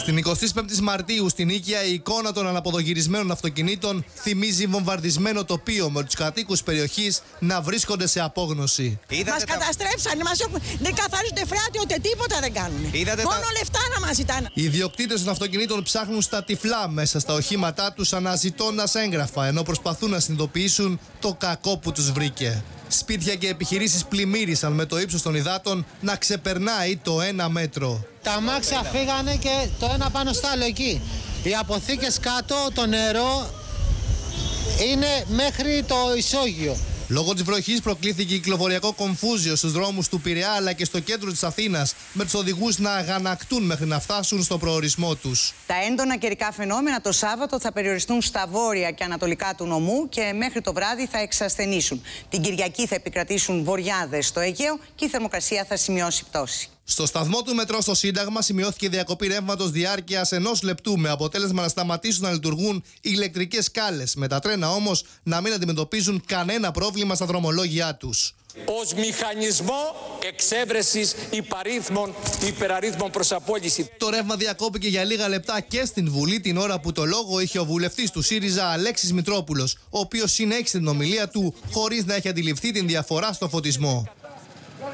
Στην 25η Μαρτίου στην Νίκαια η εικόνα των αναποδογυρισμένων αυτοκινήτων θυμίζει βομβαρδισμένο τοπίο με τους κατοίκους περιοχής να βρίσκονται σε απόγνωση. Μας καταστρέψαν, μας έχουν... δεν καθαρίζονται φράτη, ούτε τίποτα δεν κάνουν. Μόνο λεφτά να μας ζητάνε. Οι ιδιοκτήτες των αυτοκινήτων ψάχνουν στα τυφλά μέσα στα οχήματά τους αναζητώντας έγγραφα ενώ προσπαθούν να συνειδητοποιήσουν το κακό που τους βρήκε. Σπίτια και επιχειρήσεις πλημμύρισαν με το ύψος των υδάτων να ξεπερνάει το ένα μέτρο. Τα αμάξια φύγανε και το ένα πάνω στο άλλο εκεί. Οι αποθήκες κάτω, το νερό είναι μέχρι το ισόγειο. Λόγω της βροχής προκλήθηκε κυκλοφοριακό κομφούζιο στους δρόμους του Πειραιά αλλά και στο κέντρο της Αθήνας, με τους οδηγούς να αγανακτούν μέχρι να φτάσουν στο προορισμό τους. Τα έντονα καιρικά φαινόμενα το Σάββατο θα περιοριστούν στα βόρεια και ανατολικά του νομού και μέχρι το βράδυ θα εξασθενήσουν. Την Κυριακή θα επικρατήσουν βοριάδες στο Αιγαίο και η θερμοκρασία θα σημειώσει πτώση. Στο σταθμό του μετρό στο Σύνταγμα σημειώθηκε διακοπή ρεύματος διάρκειας ενός λεπτού με αποτέλεσμα να σταματήσουν να λειτουργούν οι ηλεκτρικές σκάλες. Με τα τρένα όμως να μην αντιμετωπίζουν κανένα πρόβλημα στα δρομολόγια τους. Ω μηχανισμό εξέβρεσης υπαρίθμων, υπεραρίθμων προς απόλυση. Το ρεύμα διακόπηκε για λίγα λεπτά και στην Βουλή την ώρα που το λόγο είχε ο βουλευτής του ΣΥΡΙΖΑ Αλέξης Μητρόπουλος, ο οποίος συνέχισε την ομιλία του χωρίς να έχει αντιληφθεί την διαφορά στο φωτισμό.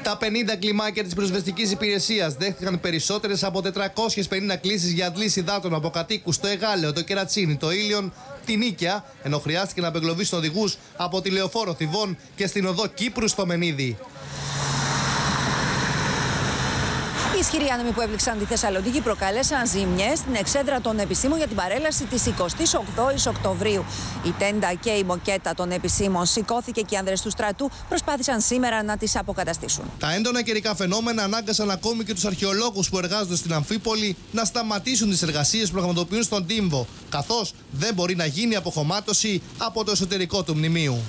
Τα 50 κλιμάκια της πυροσβεστικής υπηρεσίας δέχτηκαν περισσότερες από 450 κλήσεις για αντλήση υδάτων από κατοίκους στο Εγάλεο, το Κερατσίνι, το Ήλιον, την Νίκαια, ενώ χρειάστηκε να απεγκλωβίσει οδηγούς από τη Λεωφόρο Θιβών και στην οδό Κύπρου στο Μενίδη. Οι ισχυροί άνεμοι που έπληξαν τη Θεσσαλονίκη προκάλεσαν ζημιές στην εξέδρα των επισήμων για την παρέλαση της 28η Οκτωβρίου. Η τέντα και η μοκέτα των επισήμων σηκώθηκε και οι άνδρες του στρατού προσπάθησαν σήμερα να τις αποκαταστήσουν. Τα έντονα καιρικά φαινόμενα ανάγκασαν ακόμη και τους αρχαιολόγους που εργάζονται στην Αμφίπολη να σταματήσουν τις εργασίες που πραγματοποιούν στον Τύμβο, καθώς δεν μπορεί να γίνει αποχωμάτωση από το εσωτερικό του μνημείου.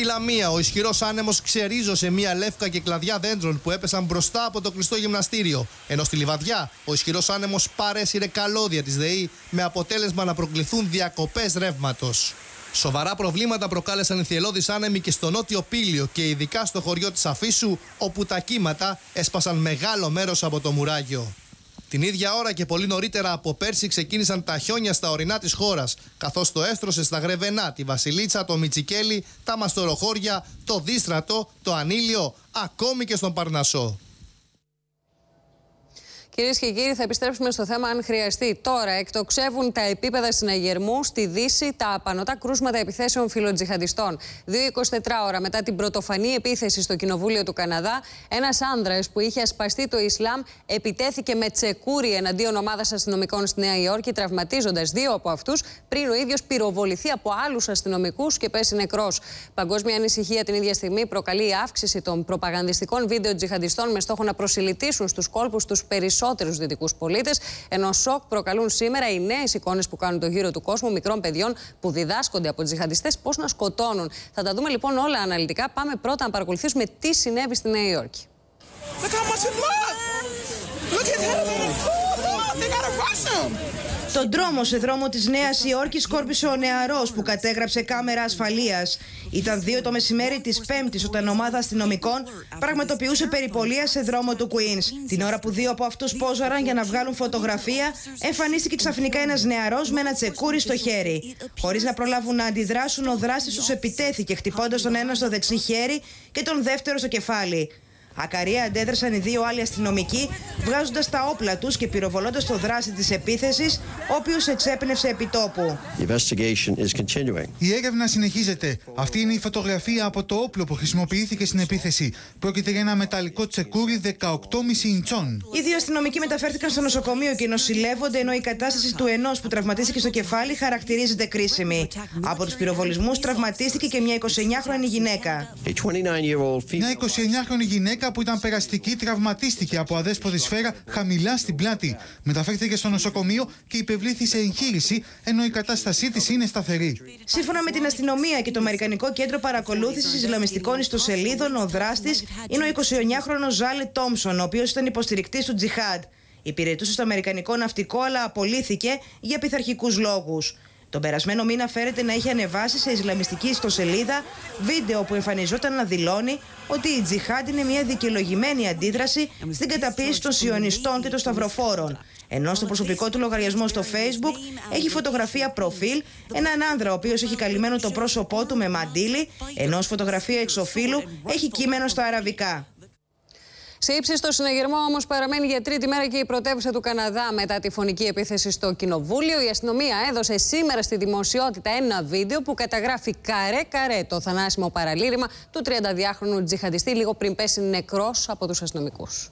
Στη Λαμία, ο ισχυρός άνεμος ξερίζωσε μία λεύκα και κλαδιά δέντρων που έπεσαν μπροστά από το κλειστό γυμναστήριο. Ενώ στη Λιβαδιά, ο ισχυρός άνεμος παρέσυρε καλώδια της ΔΕΗ με αποτέλεσμα να προκληθούν διακοπές ρεύματος. Σοβαρά προβλήματα προκάλεσαν οι θυελώδεις άνεμοι και στο νότιο Πήλιο και ειδικά στο χωριό της Αφίσου, όπου τα κύματα έσπασαν μεγάλο μέρος από το μουράγιο. Την ίδια ώρα και πολύ νωρίτερα από πέρσι ξεκίνησαν τα χιόνια στα ορεινά της χώρας, καθώς το έστρωσε στα Γρεβενά, τη Βασιλίτσα, το Μιτσικέλι, τα Μαστοροχώρια, το Δίστρατο, το Ανήλιο, ακόμη και στον Παρνασό. Κυρίες και κύριοι, θα επιστρέψουμε στο θέμα αν χρειαστεί. Τώρα εκτοξεύουν τα επίπεδα συναγερμού στη Δύση τα απανοτά κρούσματα επιθέσεων φιλοτζιχαντιστών. 2-24 ώρα μετά την πρωτοφανή επίθεση στο Κοινοβούλιο του Καναδά, ένας άνδρας που είχε ασπαστεί το Ισλάμ επιτέθηκε με τσεκούρι εναντίον ομάδας αστυνομικών στη Νέα Υόρκη, τραυματίζοντας δύο από αυτούς πριν ο ίδιος πυροβοληθεί από άλλους αστυνομικούς και πέσει νεκρός. Παγκόσμια ανησυχία την ίδια στιγμή προκαλεί η αύξηση των προπαγανδιστικών βίντεο τζιχαντιστών με στόχο να προσιλητήσουν στους κόλπους τους περισσότερους περισσότερου δυτικού πολίτε. Ενώ σοκ προκαλούν σήμερα οι νέε εικόνε που κάνουν το γύρο του κόσμου μικρών παιδιών που διδάσκονται από τζιχαντιστέ πώ να σκοτώνουν. Θα τα δούμε λοιπόν όλα αναλυτικά. Πάμε πρώτα να παρακολουθήσουμε τι συνέβη στη Νέα Υόρκη. Τον δρόμο σε δρόμο της Νέας Υόρκης σκόρπισε ο νεαρός που κατέγραψε κάμερα ασφαλείας. Ήταν δύο το μεσημέρι της Πέμπτης όταν ομάδα αστυνομικών πραγματοποιούσε περιπολία σε δρόμο του Queens. Την ώρα που δύο από αυτούς πόζαραν για να βγάλουν φωτογραφία, εμφανίστηκε ξαφνικά ένας νεαρός με ένα τσεκούρι στο χέρι. Χωρίς να προλάβουν να αντιδράσουν, ο δράστης τους επιτέθηκε χτυπώντας τον ένα στο δεξί χέρι και τον δεύτερο στο κεφάλι. Ακαρία αντέδρασαν οι δύο άλλοι αστυνομικοί, βγάζοντας τα όπλα τους και πυροβολώντας το δράση της επίθεσης, ο οποίος εξέπνευσε επιτόπου. Η έρευνα συνεχίζεται. Αυτή είναι η φωτογραφία από το όπλο που χρησιμοποιήθηκε στην επίθεση. Πρόκειται για ένα μεταλλικό τσεκούρι 18,5 ιντσών. Οι δύο αστυνομικοί μεταφέρθηκαν στο νοσοκομείο και νοσηλεύονται, ενώ η κατάσταση του ενός που τραυματίστηκε στο κεφάλι χαρακτηρίζεται κρίσιμη. Από τους πυροβολισμούς τραυματίστηκε και μια 29χρονη γυναίκα. Μια 29χρονη γυναίκα που ήταν περαστική τραυματίστηκε από αδέσποτη σφαίρα χαμηλά στην πλάτη. Μεταφέρθηκε στο νοσοκομείο και υπευλήθη σε εγχείρηση, ενώ η κατάστασή της είναι σταθερή. Σύμφωνα με την αστυνομία και το Αμερικανικό Κέντρο Παρακολούθησης Ισλαμιστικών Ιστοσελίδων, ο δράστης είναι ο 29χρονο Ζάλε Τόμσον, ο οποίος ήταν υποστηρικτής του Τζιχάντ. Υπηρετούσε στο Αμερικανικό Ναυτικό, αλλά απολύθηκε για πειθαρχικούς λόγους. Τον περασμένο μήνα φέρεται να έχει ανεβάσει σε Ισλαμιστική ιστοσελίδα βίντεο που εμφανιζόταν να δηλώνει ότι η Τζιχάντ είναι μια δικαιολογημένη αντίδραση στην καταπίεση των Σιωνιστών και των Σταυροφόρων. Ενώ στο προσωπικό του λογαριασμό στο Facebook έχει φωτογραφία προφίλ έναν άνδρα ο οποίος έχει καλυμμένο το πρόσωπό του με μαντίλι, ενώ ως φωτογραφία εξοφίλου έχει κείμενο στα αραβικά. Σε ύψιστο συναγερμό όμως παραμένει για τρίτη μέρα και η πρωτεύουσα του Καναδά μετά τη φωνική επίθεση στο Κοινοβούλιο. Η αστυνομία έδωσε σήμερα στη δημοσιότητα ένα βίντεο που καταγράφει καρέ-καρέ το θανάσιμο παραλήρημα του 32χρονου τζιχαντιστή λίγο πριν πέσει νεκρός από τους αστυνομικούς.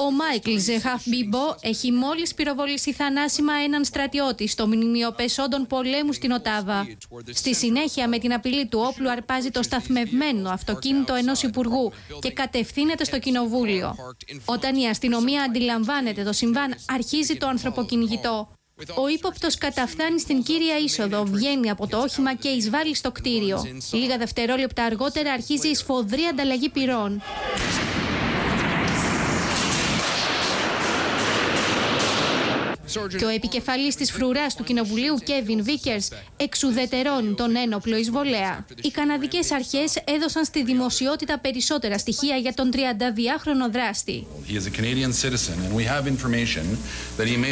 Ο Μάικλ Ζεχάφ Μπιμπό έχει μόλις πυροβολήσει θανάσιμα έναν στρατιώτη στο μνημείο πεσόντων πολέμου στην Οτάβα. Στη συνέχεια, με την απειλή του όπλου, αρπάζει το σταθμευμένο αυτοκίνητο ενός υπουργού και κατευθύνεται στο κοινοβούλιο. Όταν η αστυνομία αντιλαμβάνεται το συμβάν, αρχίζει το ανθρωποκυνηγητό. Ο ύποπτος καταφθάνει στην κύρια είσοδο, βγαίνει από το όχημα και εισβάλλει στο κτίριο. Λίγα δευτερόλεπτα αργότερα αρχίζει η σφοδρή ανταλλαγή πυρών. Και ο επικεφαλής της φρουράς του Κοινοβουλίου, Κέβιν Βίκερς, εξουδετερώνει τον ένοπλο εισβολέα. Οι καναδικές αρχές έδωσαν στη δημοσιότητα περισσότερα στοιχεία για τον 32χρονο δράστη.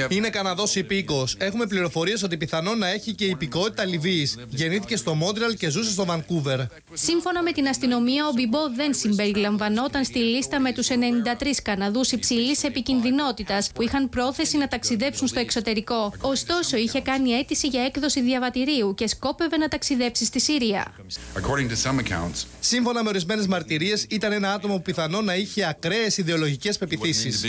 Είναι Καναδός υπήκος. Έχουμε πληροφορίες ότι πιθανόν να έχει και υπηκότητα Λιβύης. Γεννήθηκε στο Μόντρεαλ και ζούσε στο Βανκούβερ. Σύμφωνα με την αστυνομία, ο Μπιμπό δεν συμπεριλαμβανόταν στη λίστα με τους 93 Καναδούς υψηλής επικινδυνότητας που είχαν πρόθεση να ταξιδέψουν στο εξωτερικό. Ωστόσο, είχε κάνει αίτηση για έκδοση διαβατηρίου και σκόπευε να ταξιδέψει στη Συρία. Σύμφωνα με ορισμένες μαρτυρίες, ήταν ένα άτομο που πιθανόν να είχε ακραίες ιδεολογικές πεπιθήσεις.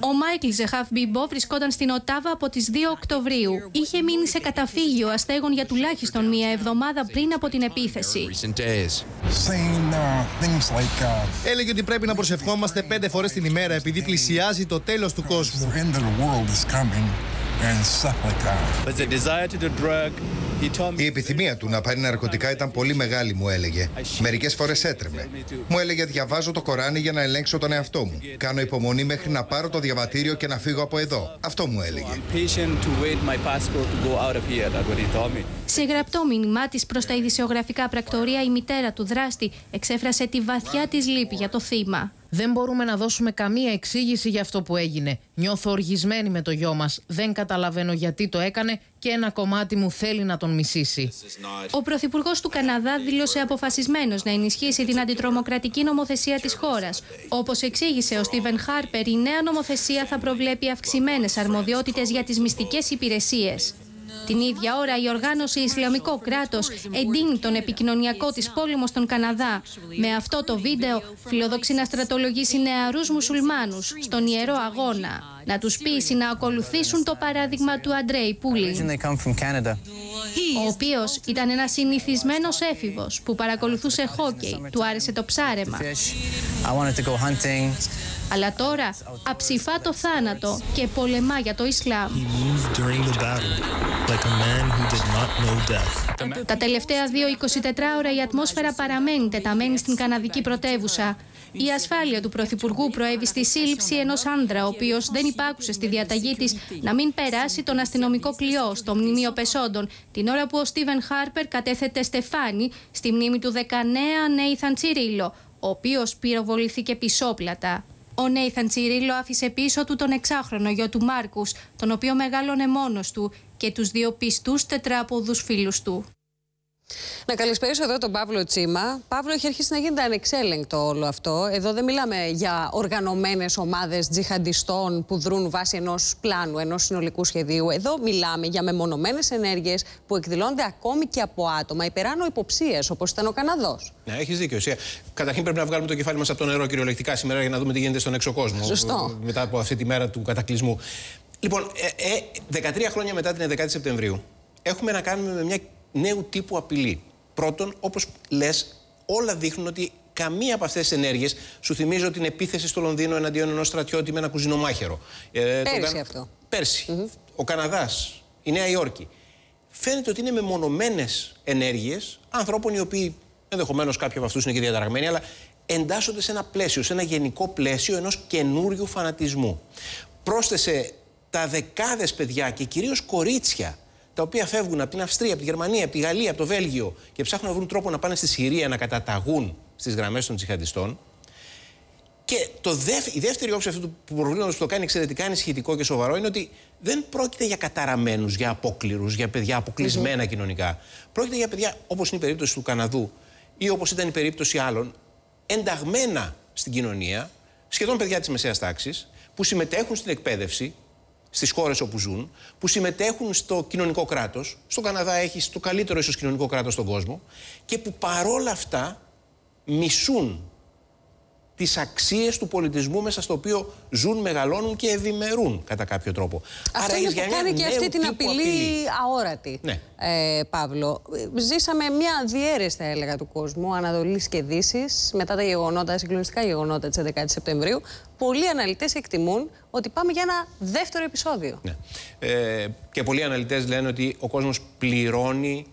Ο Μάικλ Ζεχάφ Μπιμπό βρισκόταν στην Οτάβα από τις 2 Οκτωβρίου. Είχε μείνει σε καταφύγιο αστέγων για τουλάχιστον μία εβδομάδα πριν από την επίθεση. Έλεγε ότι πρέπει να προσευχόμαστε πέντε φορές την ημέρα επειδή πλησιάζει το τέλος του κόσμου. Η επιθυμία του να πάρει ναρκωτικά ήταν πολύ μεγάλη, μου έλεγε. Μερικές φορές έτρεμε. Μου έλεγε: Διαβάζω το Κοράνι για να ελέγξω τον εαυτό μου. Κάνω υπομονή μέχρι να πάρω το διαβατήριο και να φύγω από εδώ. Αυτό μου έλεγε. Σε γραπτό μήνυμά της προς τα ειδησιογραφικά πρακτορία, η μητέρα του δράστη εξέφρασε τη βαθιά της λύπη για το θύμα. Δεν μπορούμε να δώσουμε καμία εξήγηση για αυτό που έγινε. Νιώθω οργισμένη με το γιο μας. Δεν καταλαβαίνω γιατί το έκανε και ένα κομμάτι μου θέλει να τον μισήσει. Ο Πρωθυπουργός του Καναδά δήλωσε αποφασισμένος να ενισχύσει την αντιτρομοκρατική νομοθεσία της χώρας. Όπως εξήγησε ο Στίβεν Χάρπερ, η νέα νομοθεσία θα προβλέπει αυξημένες αρμοδιότητες για τις μυστικές υπηρεσίες. Την ίδια ώρα η οργάνωση Ισλαμικό κράτος εντείνει τον επικοινωνιακό της πόλεμο στον Καναδά. Με αυτό το βίντεο φιλοδοξεί να στρατολογήσει νεαρούς μουσουλμάνους στον Ιερό Αγώνα. Να τους πείσει να ακολουθήσουν το παράδειγμα του Αντρέι Πούλι. Ο οποίος ήταν ένας συνηθισμένος έφηβος που παρακολουθούσε χόκεϊ, του άρεσε το ψάρεμα. Αλλά τώρα αψηφά το θάνατο και πολεμά για το Ισλάμ. Τα τελευταία δύο 24 ώρα η ατμόσφαιρα παραμένει τεταμένη στην καναδική πρωτεύουσα. Η ασφάλεια του Πρωθυπουργού προέβη στη σύλληψη ενός άνδρα, ο οποίος δεν υπάκουσε στη διαταγή της να μην περάσει τον αστυνομικό κλειό στο μνημείο Πεσόντων, την ώρα που ο Στίβεν Χάρπερ κατέθετε στεφάνι στη μνήμη του 19 Νέιθαν Τσιρίλο, ο οποίος πυροβολήθηκε πισόπλατα. Ο Νέιθαν Τσιρίλο άφησε πίσω του τον εξάχρονο γιο του Μάρκους, τον οποίο μεγάλωνε μόνος του, και τους δύο πιστούς τετράποδους φίλους του. Να καλησπέρισω εδώ τον Παύλο Τσίμα. Παύλο, έχει αρχίσει να γίνεται ανεξέλεγκτο όλο αυτό. Εδώ δεν μιλάμε για οργανωμένες ομάδες τζιχαντιστών που δρούν βάσει ενός πλάνου, ενός συνολικού σχεδίου. Εδώ μιλάμε για μεμονωμένες ενέργειες που εκδηλώνται ακόμη και από άτομα υπεράνω υποψίε, όπως ήταν ο Καναδός. Ναι, έχεις δίκιο. Καταρχήν πρέπει να βγάλουμε το κεφάλι μας από το νερό κυριολεκτικά σήμερα για να δούμε τι γίνεται στον εξωκόσμο. Σωστό. Μετά από αυτή τη μέρα του κατακλυσμού. Λοιπόν, ε, ε, 13 χρόνια μετά την 11η Σεπτεμβρίου, έχουμε να κάνουμε με μια νέου τύπου απειλή. Πρώτον, όπως λες, όλα δείχνουν ότι καμία από αυτές τις ενέργειες σου θυμίζω την επίθεση στο Λονδίνο εναντίον ενός στρατιώτη με ένα κουζινομάχαιρο. Ε, Πέρσι αυτό. Πέρσι. Ο Καναδάς, η Νέα Υόρκη. Φαίνεται ότι είναι μεμονωμένες ενέργειες ανθρώπων οι οποίοι ενδεχομένως κάποιοι από αυτούς είναι και διαταραγμένοι, αλλά εντάσσονται σε ένα πλαίσιο, σε ένα γενικό πλαίσιο ενός καινούριου φανατισμού. Πρόσθεσε τα δεκάδες παιδιά και κυρίως κορίτσια τα οποία φεύγουν από την Αυστρία, από τη Γερμανία, από τη Γαλλία, από το Βέλγιο και ψάχνουν να βρουν τρόπο να πάνε στη Συρία να καταταγούν στις γραμμές των τζιχαντιστών. Και το δεύ, η δεύτερη όψη αυτού του προβλήματος που το κάνει εξαιρετικά ενισχυτικό και σοβαρό είναι ότι δεν πρόκειται για καταραμένους, για απόκληρους, για παιδιά αποκλεισμένα mm -hmm. κοινωνικά. Πρόκειται για παιδιά όπως είναι η περίπτωση του Καναδού ή όπως ήταν η περίπτωση άλλων, ενταγμένα στην κοινωνία, σχεδόν παιδιά της μεσαίας τάξης, που συμμετέχουν στην εκπαίδευση στις χώρες όπου ζουν, που συμμετέχουν στο κοινωνικό κράτος. Στον Καναδά έχει το καλύτερο ίσως κοινωνικό κράτος στον κόσμο και που παρόλα αυτά μισούν τις αξίες του πολιτισμού μέσα στο οποίο ζουν, μεγαλώνουν και ευημερούν κατά κάποιο τρόπο. Αυτό Άρα, είναι που κάνει και αυτή την απειλή, απειλή. αόρατη, ναι. ε, Παύλο. Ζήσαμε μια διέρεση, θα έλεγα, του κόσμου, Ανατολής και Δύσης, μετά τα γεγονότα, συγκλονιστικά γεγονότα της 11 Σεπτεμβρίου. Πολλοί αναλυτές εκτιμούν ότι πάμε για ένα δεύτερο επεισόδιο. Ναι. Ε, και πολλοί αναλυτές λένε ότι ο κόσμος πληρώνει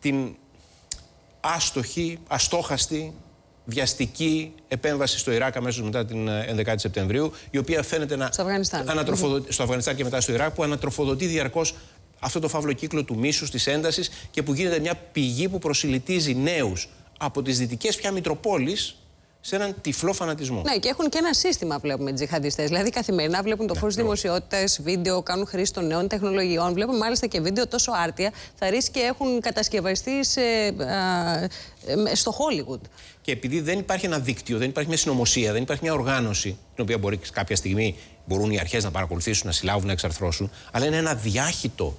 την άστοχη, αστόχαστη βιαστική επέμβαση στο Ιράκ αμέσως μετά την 11η ε, Σεπτεμβρίου, η οποία φαίνεται να. Στο Αφγανιστάν. Ανατροφοδο... Στο Αφγανιστάν και μετά στο Ιράκ, που ανατροφοδοτεί διαρκώς αυτό το φαύλο κύκλο του μίσους, της έντασης και που γίνεται μια πηγή που προσιλητίζει νέους από τις δυτικές πια Μητροπόλεις σε έναν τυφλό φανατισμό. Ναι, και έχουν και ένα σύστημα, βλέπουμε τζιχαντιστές. Δηλαδή, καθημερινά βλέπουν το ναι, φω δημοσιότητα, βίντεο, κάνουν χρήση των νέων τεχνολογιών. Βλέπουν μάλιστα και βίντεο τόσο άρτια, θα ρίξει και έχουν κατασκευαστεί σε, α, στο Hollywood. Και επειδή δεν υπάρχει ένα δίκτυο, δεν υπάρχει μια συνωμοσία, δεν υπάρχει μια οργάνωση, την οποία μπορεί κάποια στιγμή μπορούν οι αρχές να παρακολουθήσουν, να συλλάβουν, να εξαρθρώσουν, αλλά είναι ένα διάχυτο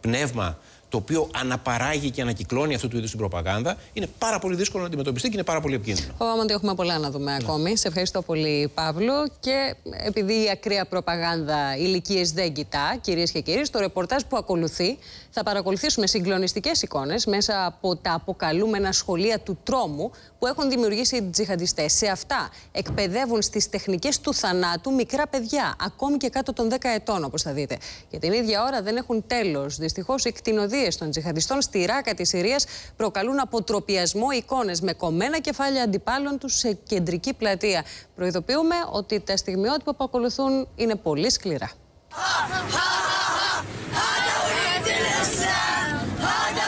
πνεύμα το οποίο αναπαράγει και ανακυκλώνει αυτού του είδους την προπαγάνδα, είναι πάρα πολύ δύσκολο να αντιμετωπιστεί και είναι πάρα πολύ επικίνδυνο. Φοβάμαι ότι έχουμε πολλά να δούμε ναι. ακόμη. Σε ευχαριστώ πολύ, Παύλο. Και επειδή η ακραία προπαγάνδα ηλικίες δεν κοιτά, κυρίες και κύριοι, στο ρεπορτάζ που ακολουθεί θα παρακολουθήσουμε συγκλονιστικές εικόνες μέσα από τα αποκαλούμενα σχολεία του τρόμου που έχουν δημιουργήσει οι τζιχαντιστές. Σε αυτά εκπαιδεύουν στις τεχνικές του θανάτου μικρά παιδιά, ακόμη και κάτω των 10 ετών, όπως θα δείτε. Για την ίδια ώρα δεν έχουν τέλος. Δυστυχώς, οι κτηνοδίε των τζιχαντιστών στη ράκα της Συρίας προκαλούν αποτροπιασμό εικόνες με κομμένα κεφάλια αντιπάλων τους σε κεντρική πλατεία. Προειδοποιούμε ότι τα στιγμιότυπα που ακολουθούν είναι πολύ σκληρά.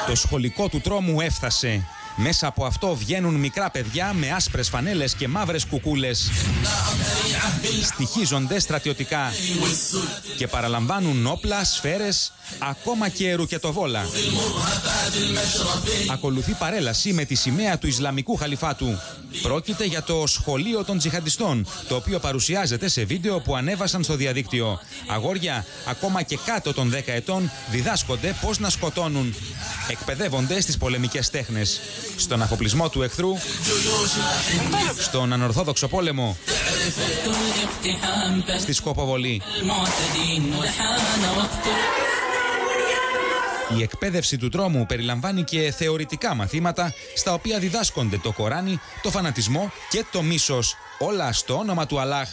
Το σχολικό του τρόμου έφτασε. Μέσα από αυτό βγαίνουν μικρά παιδιά με άσπρες φανέλες και μαύρες κουκούλες. Στοιχίζονται στρατιωτικά και παραλαμβάνουν όπλα, σφαίρες, ακόμα και ρουκετοβόλα. Ακολουθεί παρέλαση με τη σημαία του Ισλαμικού Χαλιφάτου. Πρόκειται για το σχολείο των τζιχαντιστών, το οποίο παρουσιάζεται σε βίντεο που ανέβασαν στο διαδίκτυο. Αγόρια, ακόμα και κάτω των 10 ετών, διδάσκονται πώς να σκοτώνουν. Εκπαιδεύονται στις πολεμικές τέχνες στον αφοπλισμό του εχθρού, στον ανορθόδοξο πόλεμο, στη σκοποβολή. Η εκπαίδευση του τρόμου περιλαμβάνει και θεωρητικά μαθήματα στα οποία διδάσκονται το Κοράνι, το φανατισμό και το μίσος, όλα στο όνομα του Αλλάχ.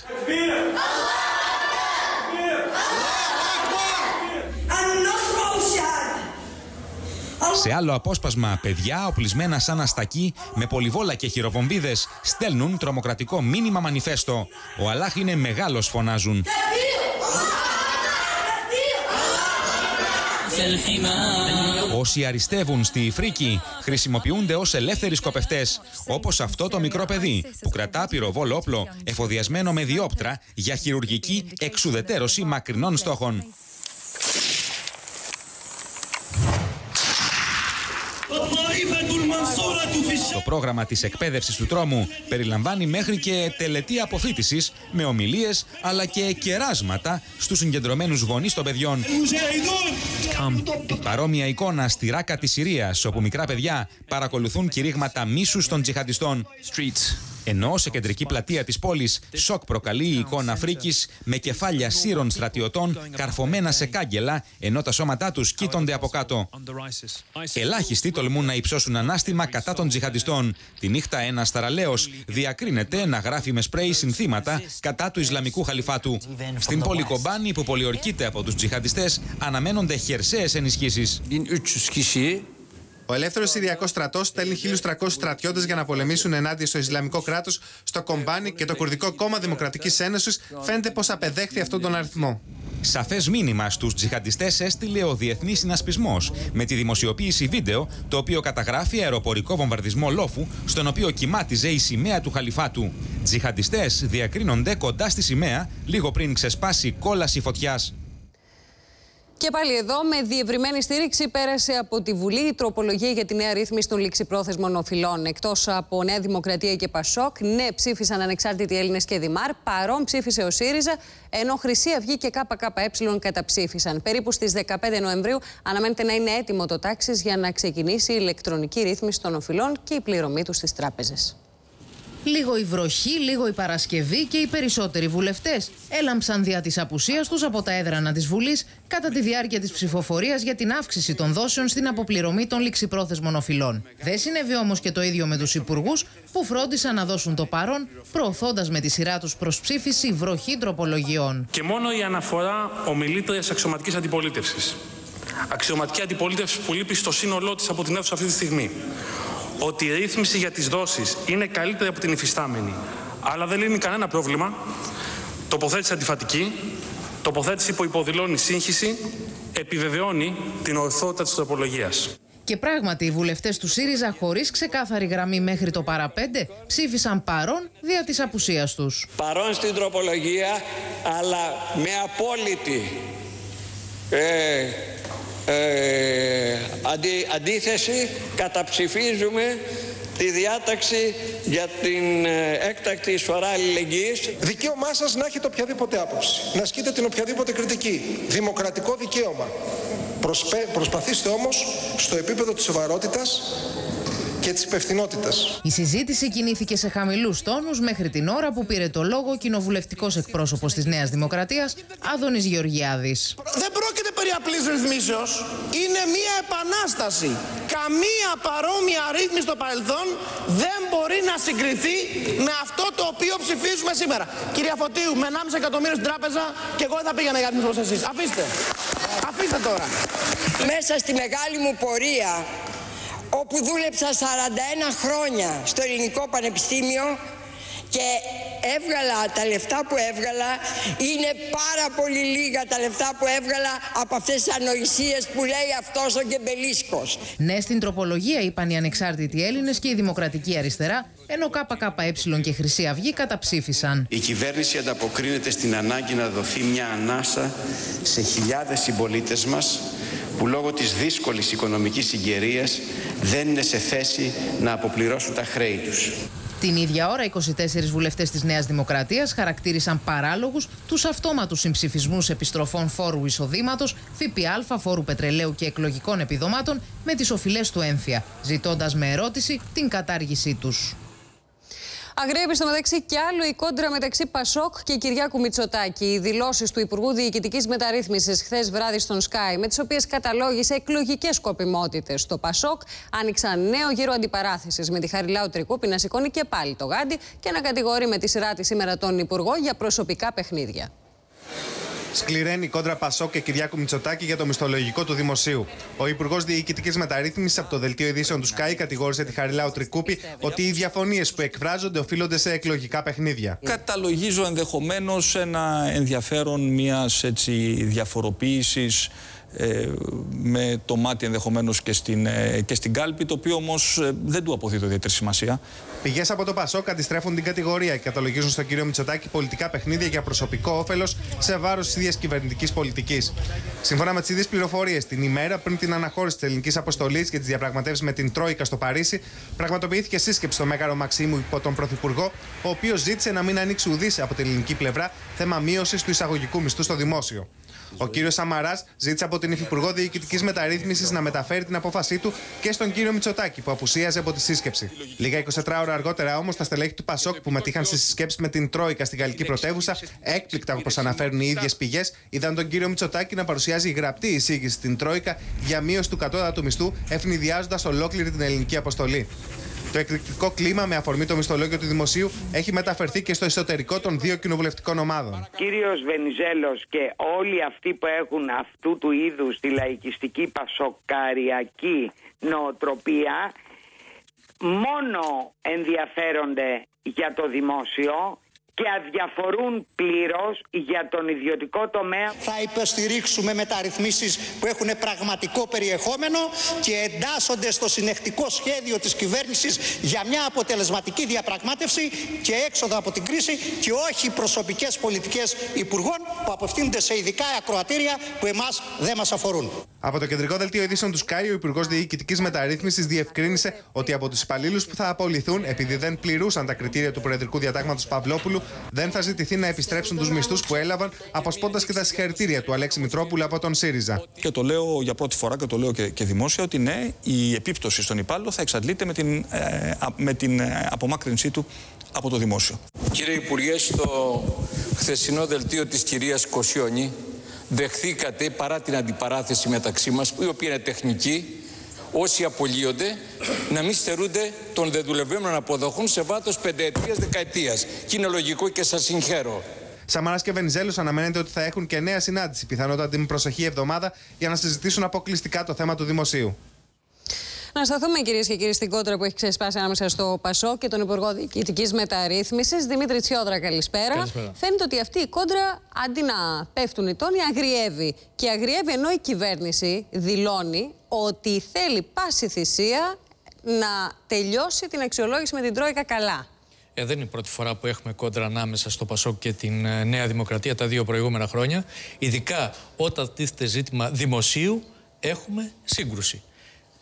Σε άλλο απόσπασμα, παιδιά οπλισμένα σαν αστακοί με πολυβόλα και χειροβομβίδες στέλνουν τρομοκρατικό μήνυμα μανιφέστο. Ο Αλάχ είναι μεγάλος φωνάζουν. Όσοι αριστεύουν στη Φρίκη χρησιμοποιούνται ως ελεύθεροι σκοπευτές, όπως αυτό το μικρό παιδί που κρατά πυροβόλο όπλο εφοδιασμένο με διόπτρα για χειρουργική εξουδετέρωση μακρινών στόχων. Το πρόγραμμα της εκπαίδευσης του τρόμου περιλαμβάνει μέχρι και τελετή αποφύτησης με ομιλίες αλλά και κεράσματα στους συγκεντρωμένους γονείς των παιδιών. Παρόμοια εικόνα στη ράκα της Συρίας όπου μικρά παιδιά παρακολουθούν κηρύγματα μίσους των τζιχαντιστών. Ενώ σε κεντρική πλατεία της πόλης σοκ προκαλεί η εικόνα φρίκης με κεφάλια σύρων στρατιωτών καρφωμένα σε κάγκελα, ενώ τα σώματά τους κοίτονται από κάτω. Ελάχιστοι τολμούν να υψώσουν ανάστημα κατά των τζιχαντιστών. Τη νύχτα ένας ταραλέο διακρίνεται να γράφει με σπρέι συνθήματα κατά του Ισλαμικού Χαλιφάτου. Στην πόλη Κομπάνη, που πολιορκείται από τους τζιχαντιστές, αναμένονται χερσαίες ενισχύσεις. Ο ελεύθερος Συριακός στρατός στέλνει 1.300 στρατιώτες για να πολεμήσουν ενάντια στο Ισλαμικό κράτος, στο Κομπάνι και το Κουρδικό Κόμμα Δημοκρατικής Ένωσης φαίνεται πως απεδέχθη αυτόν τον αριθμό. Σαφές μήνυμα στους τζιχαντιστές έστειλε ο Διεθνής Συνασπισμός με τη δημοσιοποίηση βίντεο το οποίο καταγράφει αεροπορικό βομβαρδισμό λόφου στον οποίο κοιμάτιζε η σημαία του χαλιφάτου. Τζιχαντιστές διακρίνονται κοντά στη σημαία λίγο πριν ξεσπάσει κόλαση φωτιάς. Και πάλι εδώ, με διευρυμένη στήριξη, πέρασε από τη Βουλή η τροπολογία για τη νέα ρύθμιση των ληξιπρόθεσμων οφειλών. Εκτός από Νέα Δημοκρατία και Πασόκ, ναι ψήφισαν ανεξάρτητοι Έλληνες και Δημάρ, παρόν ψήφισε ο ΣΥΡΙΖΑ, ενώ Χρυσή Αυγή και ΚΚΕ καταψήφισαν. Περίπου στις 15 Νοεμβρίου αναμένεται να είναι έτοιμο το τάξη για να ξεκινήσει η ηλεκτρονική ρύθμιση των οφειλών και η πληρωμή τους στις τράπεζες. Λίγο η βροχή, λίγο η Παρασκευή και οι περισσότεροι βουλευτές έλαμψαν δια της απουσίας τους από τα έδρανα της Βουλής κατά τη διάρκεια της ψηφοφορίας για την αύξηση των δόσεων στην αποπληρωμή των ληξιπρόθεσμων οφειλών. Δεν συνέβη όμως και το ίδιο με τους υπουργούς που φρόντισαν να δώσουν το παρόν, προωθώντας με τη σειρά τους προς ψήφιση βροχή τροπολογιών. Και μόνο η αναφορά ομιλήτριας αξιωματικής αντιπολίτευσης. Αξιωματική αντιπολίτευση που λείπει στο σύνολό της από την αίθουσα αυτή τη στιγμή ότι η ρύθμιση για τις δόσεις είναι καλύτερη από την υφιστάμενη, αλλά δεν λύνει κανένα πρόβλημα, τοποθέτηση αντιφατική, τοποθέτηση που υποδηλώνει σύγχυση, επιβεβαιώνει την ορθότητα της τροπολογίας. Και πράγματι, οι βουλευτές του ΣΥΡΙΖΑ, χωρίς ξεκάθαρη γραμμή μέχρι το παραπέντε, ψήφισαν παρόν δια της απουσίας τους. Παρόν στην τροπολογία, αλλά με απόλυτη ε, ε, αντί, αντίθεση καταψηφίζουμε τη διάταξη για την ε, έκτακτη εισφορά αλληλεγγύης. Δικαίωμά σας να έχετε οποιαδήποτε άποψη, να ασκείτε την οποιαδήποτε κριτική. Δημοκρατικό δικαίωμα. Προσπε, προσπαθήστε όμως στο επίπεδο της σοβαρότητας και της υπευθυνότητας. Η συζήτηση κινήθηκε σε χαμηλούς τόνους μέχρι την ώρα που πήρε το λόγο ο κοινοβουλευτικός εκπρόσωπος της Νέας Δημοκρατίας, Άδωνης Γεωργιάδης. Δεν πρόκειται περί απλής ρυθμίσεως. Είναι μία επανάσταση. Καμία παρόμοια ρύθμιση στο παρελθόν δεν μπορεί να συγκριθεί με αυτό το οποίο ψηφίζουμε σήμερα. Κυρία Φωτίου, με 1,5 εκατομμύριο στην τράπεζα και εγώ δεν θα πήγαινα για την εσείς. Αφήστε. Αφήστε τώρα. Μέσα στη μεγάλη μου πορεία όπου δούλεψα 41 χρόνια στο Ελληνικό Πανεπιστήμιο και έβγαλα τα λεφτά που έβγαλα είναι πάρα πολύ λίγα τα λεφτά που έβγαλα από αυτές τις ανοησίες που λέει αυτός ο Γκεμπελίσκος. Ναι στην τροπολογία είπαν οι ανεξάρτητοι Έλληνες και η Δημοκρατική Αριστερά ενώ ΚΚΕ και Χρυσή Αυγή καταψήφισαν. Η κυβέρνηση ανταποκρίνεται στην ανάγκη να δοθεί μια ανάσα σε χιλιάδες συμπολίτες μας που λόγω της δύσκολης οικονομικής συγκαιρίας δεν είναι σε θέση να αποπληρώσουν τα χρέη τους. Την ίδια ώρα, 24 βουλευτές της Νέας Δημοκρατίας χαρακτήρισαν παράλογους τους αυτόματους συμψηφισμούς επιστροφών φόρου εισοδήματος, ΦΠΑ, φόρου πετρελαίου και εκλογικών επιδομάτων με τις οφειλές του έμφυα, ζητώντας με ερώτηση την κατάργησή τους. Αγρέπει στο μεταξύ κι άλλο η κόντρα μεταξύ Πασόκ και Κυριάκου Μητσοτάκη. Οι δηλώσεις του Υπουργού Διοικητικής Μεταρρύθμισης χθες βράδυ στον Sky, με τις οποίες καταλόγησε εκλογικές σκοπιμότητε στο Πασόκ, άνοιξαν νέο γύρο αντιπαράθεσης με τη Χαριλάου Τρικούπη να σηκώνει και πάλι το γάντι και να κατηγορεί με τη σειρά της σήμερα τον Υπουργό για προσωπικά παιχνίδια. Σκληραίνει κόντρα Πασόκ και Κυριάκου Μητσοτάκη για το μισθολογικό του δημοσίου. Ο Υπουργός Διοικητικής Μεταρρύθμισης από το Δελτίο Ειδήσεων του ΣΚΑΙ κατηγόρησε τη Χαριλάου Τρικούπη ότι οι διαφωνίες που εκφράζονται οφείλονται σε εκλογικά παιχνίδια. Καταλογίζω ενδεχομένως ένα ενδιαφέρον μιας διαφοροποίησης ε, με το μάτι ενδεχομένως και, στην, ε, και στην κάλπη, το οποίο όμως ε, δεν του αποδίδει ιδιαίτερη σημασία. Πηγές από το Πασόκ αντιστρέφουν την κατηγορία και καταλογίζουν στον κύριο Μητσοτάκη πολιτικά παιχνίδια για προσωπικό όφελος σε βάρος της ίδιας κυβερνητικής πολιτικής. Σύμφωνα με τις ίδιες πληροφορίες, την ημέρα πριν την αναχώρηση της ελληνικής αποστολής και τις διαπραγματεύσεις με την Τρόικα στο Παρίσι, πραγματοποιήθηκε σύσκεψη στο Μέγαρο Μαξίμου υπό τον Πρωθυπουργό, ο οποίος ζήτησε να μην ανοίξει ουδής από την ελληνική πλευρά θέμα μείωσης του εισαγωγικού μισθού στο δημόσιο. Ο κύριος Σαμαράς ζήτησε από την Υφυπουργό Διοικητικής Μεταρρύθμισης να μεταφέρει την απόφασή του και στον κύριο Μητσοτάκη που απουσίαζε από τη σύσκεψη. Λίγα 24 ώρα αργότερα όμως, τα στελέχη του Πασόκ που μετήχαν στη συσκέψη με την Τρόικα στην γαλλική πρωτεύουσα, έκπληκτα όπως αναφέρουν οι ίδιες πηγές, είδαν τον κύριο Μητσοτάκη να παρουσιάζει γραπτή εισήγηση στην Τρόικα για μείωση του κατώτατου μισθού, ευνηδιάζοντας ολόκληρη την ελληνική αποστολή. Το εκρηκτικό κλίμα με αφορμή το μισθολόγιο του Δημοσίου έχει μεταφερθεί και στο εσωτερικό των δύο κοινοβουλευτικών ομάδων. Κύριος Βενιζέλος και όλοι αυτοί που έχουν αυτού του είδους τη λαϊκιστική πασοκαριακή νοοτροπία μόνο ενδιαφέρονται για το δημόσιο και αδιαφορούν πλήρως για τον ιδιωτικό τομέα. Θα υποστηρίξουμε μεταρρυθμίσεις που έχουν πραγματικό περιεχόμενο και εντάσσονται στο συνεχτικό σχέδιο της κυβέρνησης για μια αποτελεσματική διαπραγμάτευση και έξοδο από την κρίση και όχι προσωπικές πολιτικές υπουργών που απευθύνονται σε ειδικά ακροατήρια που εμάς δεν μας αφορούν. Από το κεντρικό δελτίο ειδήσεων του Σκάι, ο Υπουργός Διοικητικής Μεταρρύθμισης διευκρίνησε ότι από τους υπαλλήλους που θα απολυθούν επειδή δεν πληρούσαν τα κριτήρια του Προεδρικού Διατάγματος Παυλόπουλου, δεν θα ζητηθεί να επιστρέψουν τους μισθούς που έλαβαν, αποσπώντας και τα συγχαρητήρια του Αλέξη Μητρόπουλου από τον ΣΥΡΙΖΑ. Και το λέω για πρώτη φορά και το λέω και, και δημόσια ότι ναι, η επίπτωση στον υπάλληλο θα εξαντλείται με την, ε, με την ε, απομάκρυνσή του από το δημόσιο. Κύριε Υπουργέ, στο χθεσινό δελτίο της κυρίας Κοσιόνη δεχθήκατε παρά την αντιπαράθεση μεταξύ μας, η οποία είναι τεχνική, όσοι απολύονται να μην στερούνται των δεδουλευμένων αποδοχών σε βάθος πενταετίας, δεκαετίας. Και είναι λογικό και σας συγχαίρω. Σαμαράς και Βενιζέλος αναμένεται ότι θα έχουν και νέα συνάντηση, πιθανότατα την προσεχή εβδομάδα, για να συζητήσουν αποκλειστικά το θέμα του δημοσίου. Να σταθούμε κυρίες και κύριοι στην κόντρα που έχει ξεσπάσει ανάμεσα στο Πασό και τον Υπουργό Διοικητικής Μεταρρύθμισης. Δημήτρη Τσιόδρα, καλησπέρα. καλησπέρα. Φαίνεται ότι αυτή η κόντρα αντί να πέφτουν οι τόνοι, αγριεύει. Και αγριεύει ενώ η κυβέρνηση δηλώνει ότι θέλει πάση θυσία να τελειώσει την αξιολόγηση με την Τρόικα καλά. Ε, δεν είναι η πρώτη φορά που έχουμε κόντρα ανάμεσα στο Πασόκ και την ε, Νέα Δημοκρατία τα δύο προηγούμενα χρόνια. Ειδικά όταν τίθεται ζήτημα δημοσίου, έχουμε σύγκρουση.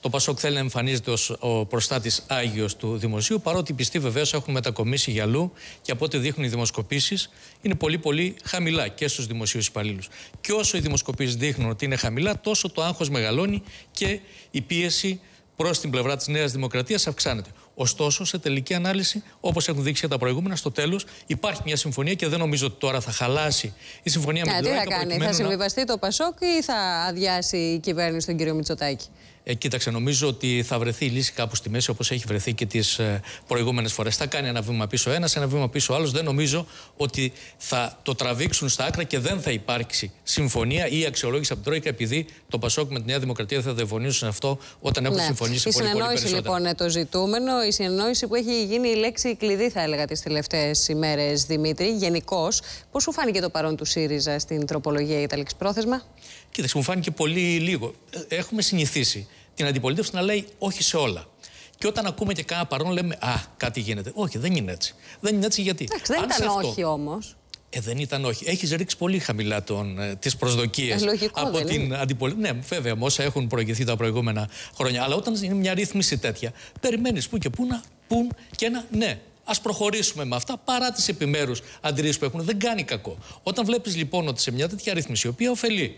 Το Πασόκ θέλει να εμφανίζεται ως ο προστάτης Άγιος του Δημοσίου, παρότι οι πιστοί βεβαίως έχουν μετακομίσει για αλλού και από ό,τι δείχνουν οι δημοσκοπήσεις είναι πολύ πολύ χαμηλά και στους δημοσίους υπαλλήλους. Και όσο οι δημοσκοπήσεις δείχνουν ότι είναι χαμηλά, τόσο το άγχος μεγαλώνει και η πίεση προς την πλευρά της Νέας Δημοκρατίας αυξάνεται. Ωστόσο, σε τελική ανάλυση, όπως έχουν δείξει και τα προηγούμενα, στο τέλος υπάρχει μια συμφωνία και δεν νομίζω ότι τώρα θα χαλάσει η συμφωνία με Ε, την τι θα Τρόικα. κάνει, θα προκειμένου να- συμβιβαστεί το Πασόκ ή θα αδειάσει η κυβέρνηση τον κύριο Μητσοτάκη; Ε, κοίταξε, νομίζω ότι θα βρεθεί η λύση κάπου στη μέση όπως έχει βρεθεί και τις ε, προηγούμενες φορές. Θα κάνει ένα βήμα πίσω ένας, ένα βήμα πίσω άλλος. Δεν νομίζω ότι θα το τραβήξουν στα άκρα και δεν θα υπάρξει συμφωνία ή αξιολόγηση από την Τρόικα επειδή το Πασόκ με τη Νέα Δημοκρατία θα διαφωνήσουν σε αυτό όταν έχουν συμφωνήσει Η πολύ, πολύ συνεννόηση περισσότερα. λοιπόν είναι το ζητούμενο. Η συνεννόηση που έχει γίνει η λέξη κλειδί, θα έλεγα, τις τελευταίες ημέρες, Δημήτρη. Γενικώς, πώς σου φάνηκε το παρόν του ΣΥΡΙΖΑ στην τροπολογία για τα λεξιπρόθεσμα. Κοίταξε, μου φάνηκε πολύ λίγο. Ε, Έχουμε συνηθίσει την αντιπολίτευση να λέει όχι σε όλα. Και όταν ακούμε και κάνα παρόν, λέμε Α, κάτι γίνεται. Όχι, δεν είναι έτσι. Δεν είναι έτσι γιατί. Εντάξει, δεν Αν σε ήταν αυτό- όχι όμως. Ε, δεν ήταν όχι. Έχεις ρίξει πολύ χαμηλά τον, ε, τις προσδοκίες Ε, λογικό από δεν την είναι. αντιπολίτευση. Ναι, βέβαια, με όσα έχουν προηγηθεί τα προηγούμενα χρόνια. Αλλά όταν είναι μια ρύθμιση τέτοια, περιμένεις που και που να πούν και ένα ναι. Α προχωρήσουμε με αυτά παρά τις επιμέρους αντιρρήσεις που έχουν. Δεν κάνει κακό. Όταν βλέπεις λοιπόν ότι σε μια τέτοια ρύθμιση, η οποία ωφελεί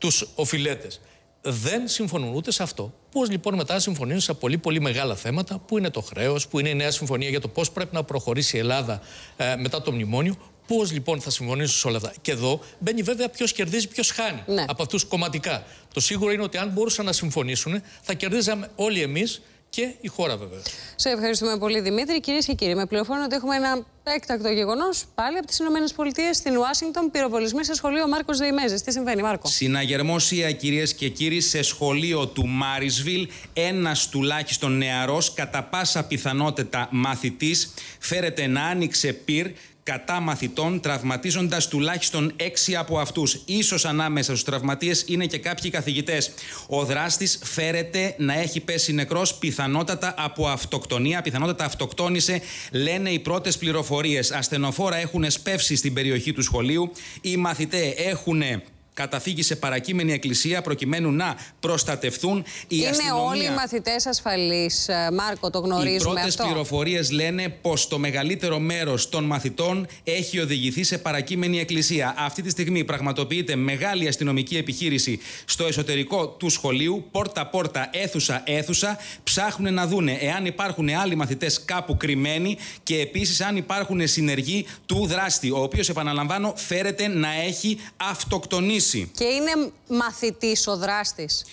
τους οφειλέτες, δεν συμφωνούν ούτε σε αυτό. Πώς λοιπόν μετά συμφωνούν σε πολύ πολύ μεγάλα θέματα, που είναι το χρέος, που είναι η νέα συμφωνία για το πώς πρέπει να προχωρήσει η Ελλάδα ε, μετά το μνημόνιο. Πώς λοιπόν θα συμφωνήσουν σε όλα αυτά. Και εδώ μπαίνει βέβαια ποιος κερδίζει, ποιος χάνει Ναι. από αυτούς κομματικά. Το σίγουρο είναι ότι αν μπορούσαν να συμφωνήσουν, θα κερδίζαμε όλοι εμείς και η χώρα βέβαια. Σε ευχαριστούμε πολύ, Δημήτρη. Κυρίες και κύριοι, με πληροφορούν ότι έχουμε ένα έκτακτο γεγονός πάλι από τις ΗΠΑ στην Ουάσιγκτον. Πυροβολισμοί σε σχολείο Μάρκος Δεϊμέζης. Τι συμβαίνει, Μάρκο; Συναγερμόσια, κυρίες και κύριοι, σε σχολείο του Μάρισβιλ, ένας τουλάχιστον νεαρός, κατά πάσα πιθανότητα μαθητής, φέρεται να άνοιξε πυρ κατά μαθητών, τραυματίζοντας τουλάχιστον έξι από αυτούς. σω ανάμεσα στους τραυματίες είναι και κάποιοι καθηγητές. Ο δράστης φέρεται να έχει πέσει νεκρός, πιθανότατα από αυτοκτονία, πιθανότατα αυτοκτόνησε, λένε οι πρώτες πληροφορίες. Ασθενοφόρα έχουν σπεύσει στην περιοχή του σχολείου. Οι μαθητές έχουν καταφύγει σε παρακείμενη εκκλησία προκειμένου να προστατευθούν. Η Είναι αστυνομία... όλοι οι μαθητές ασφαλείς, Μάρκο, το Οι γνωρίζουμε πρώτες αυτό; πληροφορίες λένε πως το μεγαλύτερο μέρος των μαθητών έχει οδηγηθεί σε παρακείμενη εκκλησία. Αυτή τη στιγμή πραγματοποιείται μεγάλη αστυνομική επιχείρηση στο εσωτερικό του σχολείου, πόρτα-πόρτα, αίθουσα-αίθουσα. Ψάχνουν να δούνε εάν υπάρχουν άλλοι μαθητές κάπου κρυμμένοι και επίσης αν υπάρχουν συνεργοί του δράστη, ο οποίος, επαναλαμβάνω, φέρεται να έχει αυτοκτονήσει. Και είναι μαθητής ο δράστης.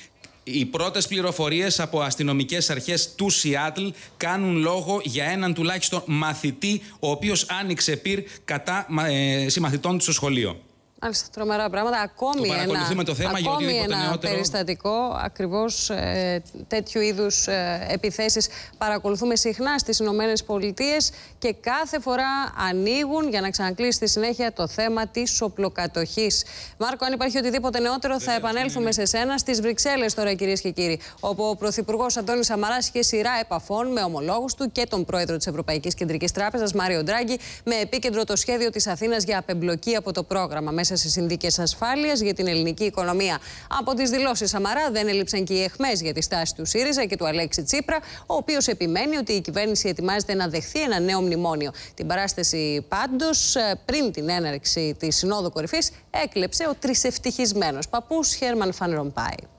Οι πρώτες πληροφορίες από αστυνομικές αρχές του Σιάτλ κάνουν λόγο για έναν τουλάχιστον μαθητή, ο οποίος άνοιξε πυρ κατά ε, συμμαθητών του στο σχολείο. Μάλιστα, τρομερά πράγματα. Ακόμη το ένα, το θέμα ακόμη για ένα νεότερο... περιστατικό, ακριβώς ε, τέτοιου είδους ε, επιθέσεις παρακολουθούμε συχνά στις Ηνωμένες Πολιτείες και κάθε φορά ανοίγουν για να ξανακλείσει στη συνέχεια το θέμα της οπλοκατοχής. Μάρκο, αν υπάρχει οτιδήποτε νεότερο, θα επανέλθουμε σε σένα στις Βρυξέλλες τώρα, κυρίες και κύριοι. Όπου ο Πρωθυπουργός Αντώνης Σαμαράς είχε σειρά επαφών με ομολόγους του και τον πρόεδρο της Ευρωπαϊκής Κεντρικής Τράπεζας, Μάριο Ντράγκη, με επίκεντρο το σχέδιο της Αθήνας για απεμπλοκή από το πρόγραμμα μέσα σε συνδίκε ασφάλειας για την ελληνική οικονομία. Από τις δηλώσεις Σαμαρά δεν έλειψαν και οι εχμέ για τη στάση του ΣΥΡΙΖΑ και του Αλέξη Τσίπρα, ο οποίος επιμένει ότι η κυβέρνηση ετοιμάζεται να δεχθεί ένα νέο μνημόνιο. Την παράσταση πάντως, ε, πριν την έναρξη της Συνόδου Κορυφής, έκλεψε ο τρισευτυχισμένος παππούς Χέρμαν Φαν Ρομπάι.